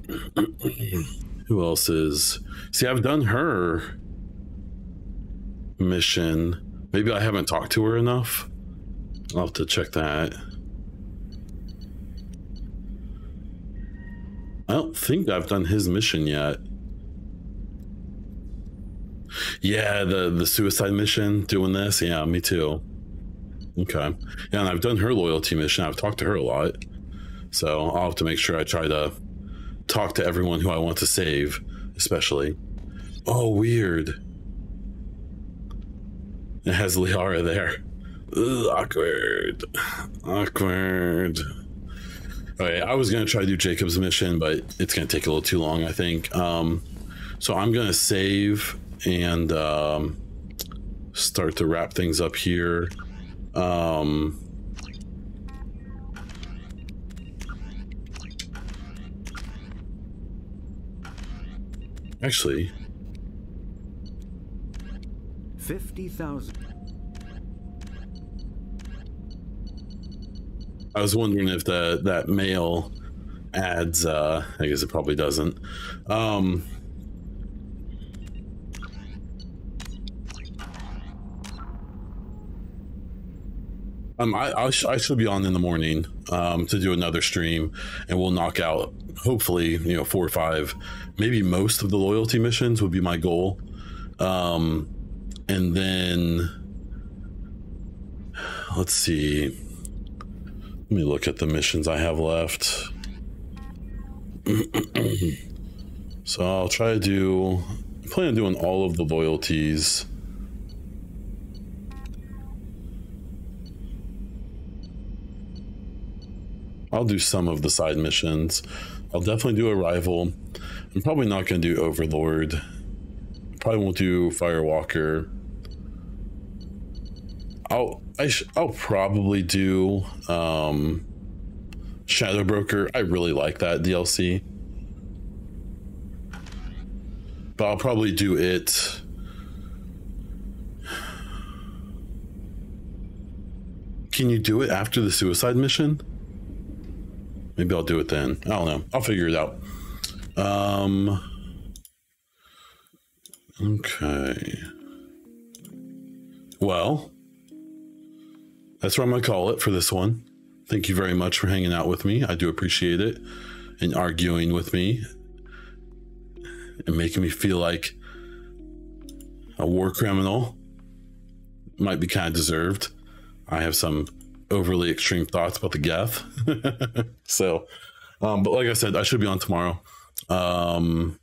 Who else is? See, I've done her mission. Maybe I haven't talked to her enough. I'll have to check that. I don't think I've done his mission yet. Yeah, the the suicide mission, doing this. Yeah, me too. Okay. Yeah, and I've done her loyalty mission. I've talked to her a lot. So I'll have to make sure I try to talk to everyone who I want to save, especially. Oh, weird. It has Liara there. Ugh, awkward. Awkward. All right, I was gonna try to do Jacob's mission, but it's gonna take a little too long, I think. Um, so I'm gonna save and um, start to wrap things up here. Um, actually, fifty thousand. I was wondering if that that mail adds. Uh, I guess it probably doesn't. Um, um, I I, sh- I should be on in the morning um, to do another stream, and we'll knock out hopefully you know four or five, maybe most of the loyalty missions would be my goal. Um, and then let's see. Let me look at the missions I have left. so I'll try to do. I plan on doing all of the loyalties. I'll do some of the side missions. I'll definitely do Arrival. I'm probably not going to do Overlord. Probably won't do Firewalker. I'll I sh- I'll probably do um, Shadow Broker. I really like that DLC, but I'll probably do it. Can you do it after the suicide mission? Maybe I'll do it then. I don't know. I'll figure it out. Um. Okay. Well, that's what I'm going to call it for this one. Thank you very much for hanging out with me. I do appreciate it and arguing with me and making me feel like a war criminal might be kind of deserved. I have some overly extreme thoughts about the Geth. so, um, but like I said, I should be on tomorrow. Um,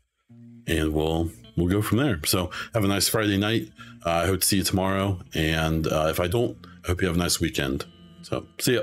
and we'll we'll go from there. So have a nice Friday night. Uh, I hope to see you tomorrow. And uh, if I don't, I hope you have a nice weekend. So see ya.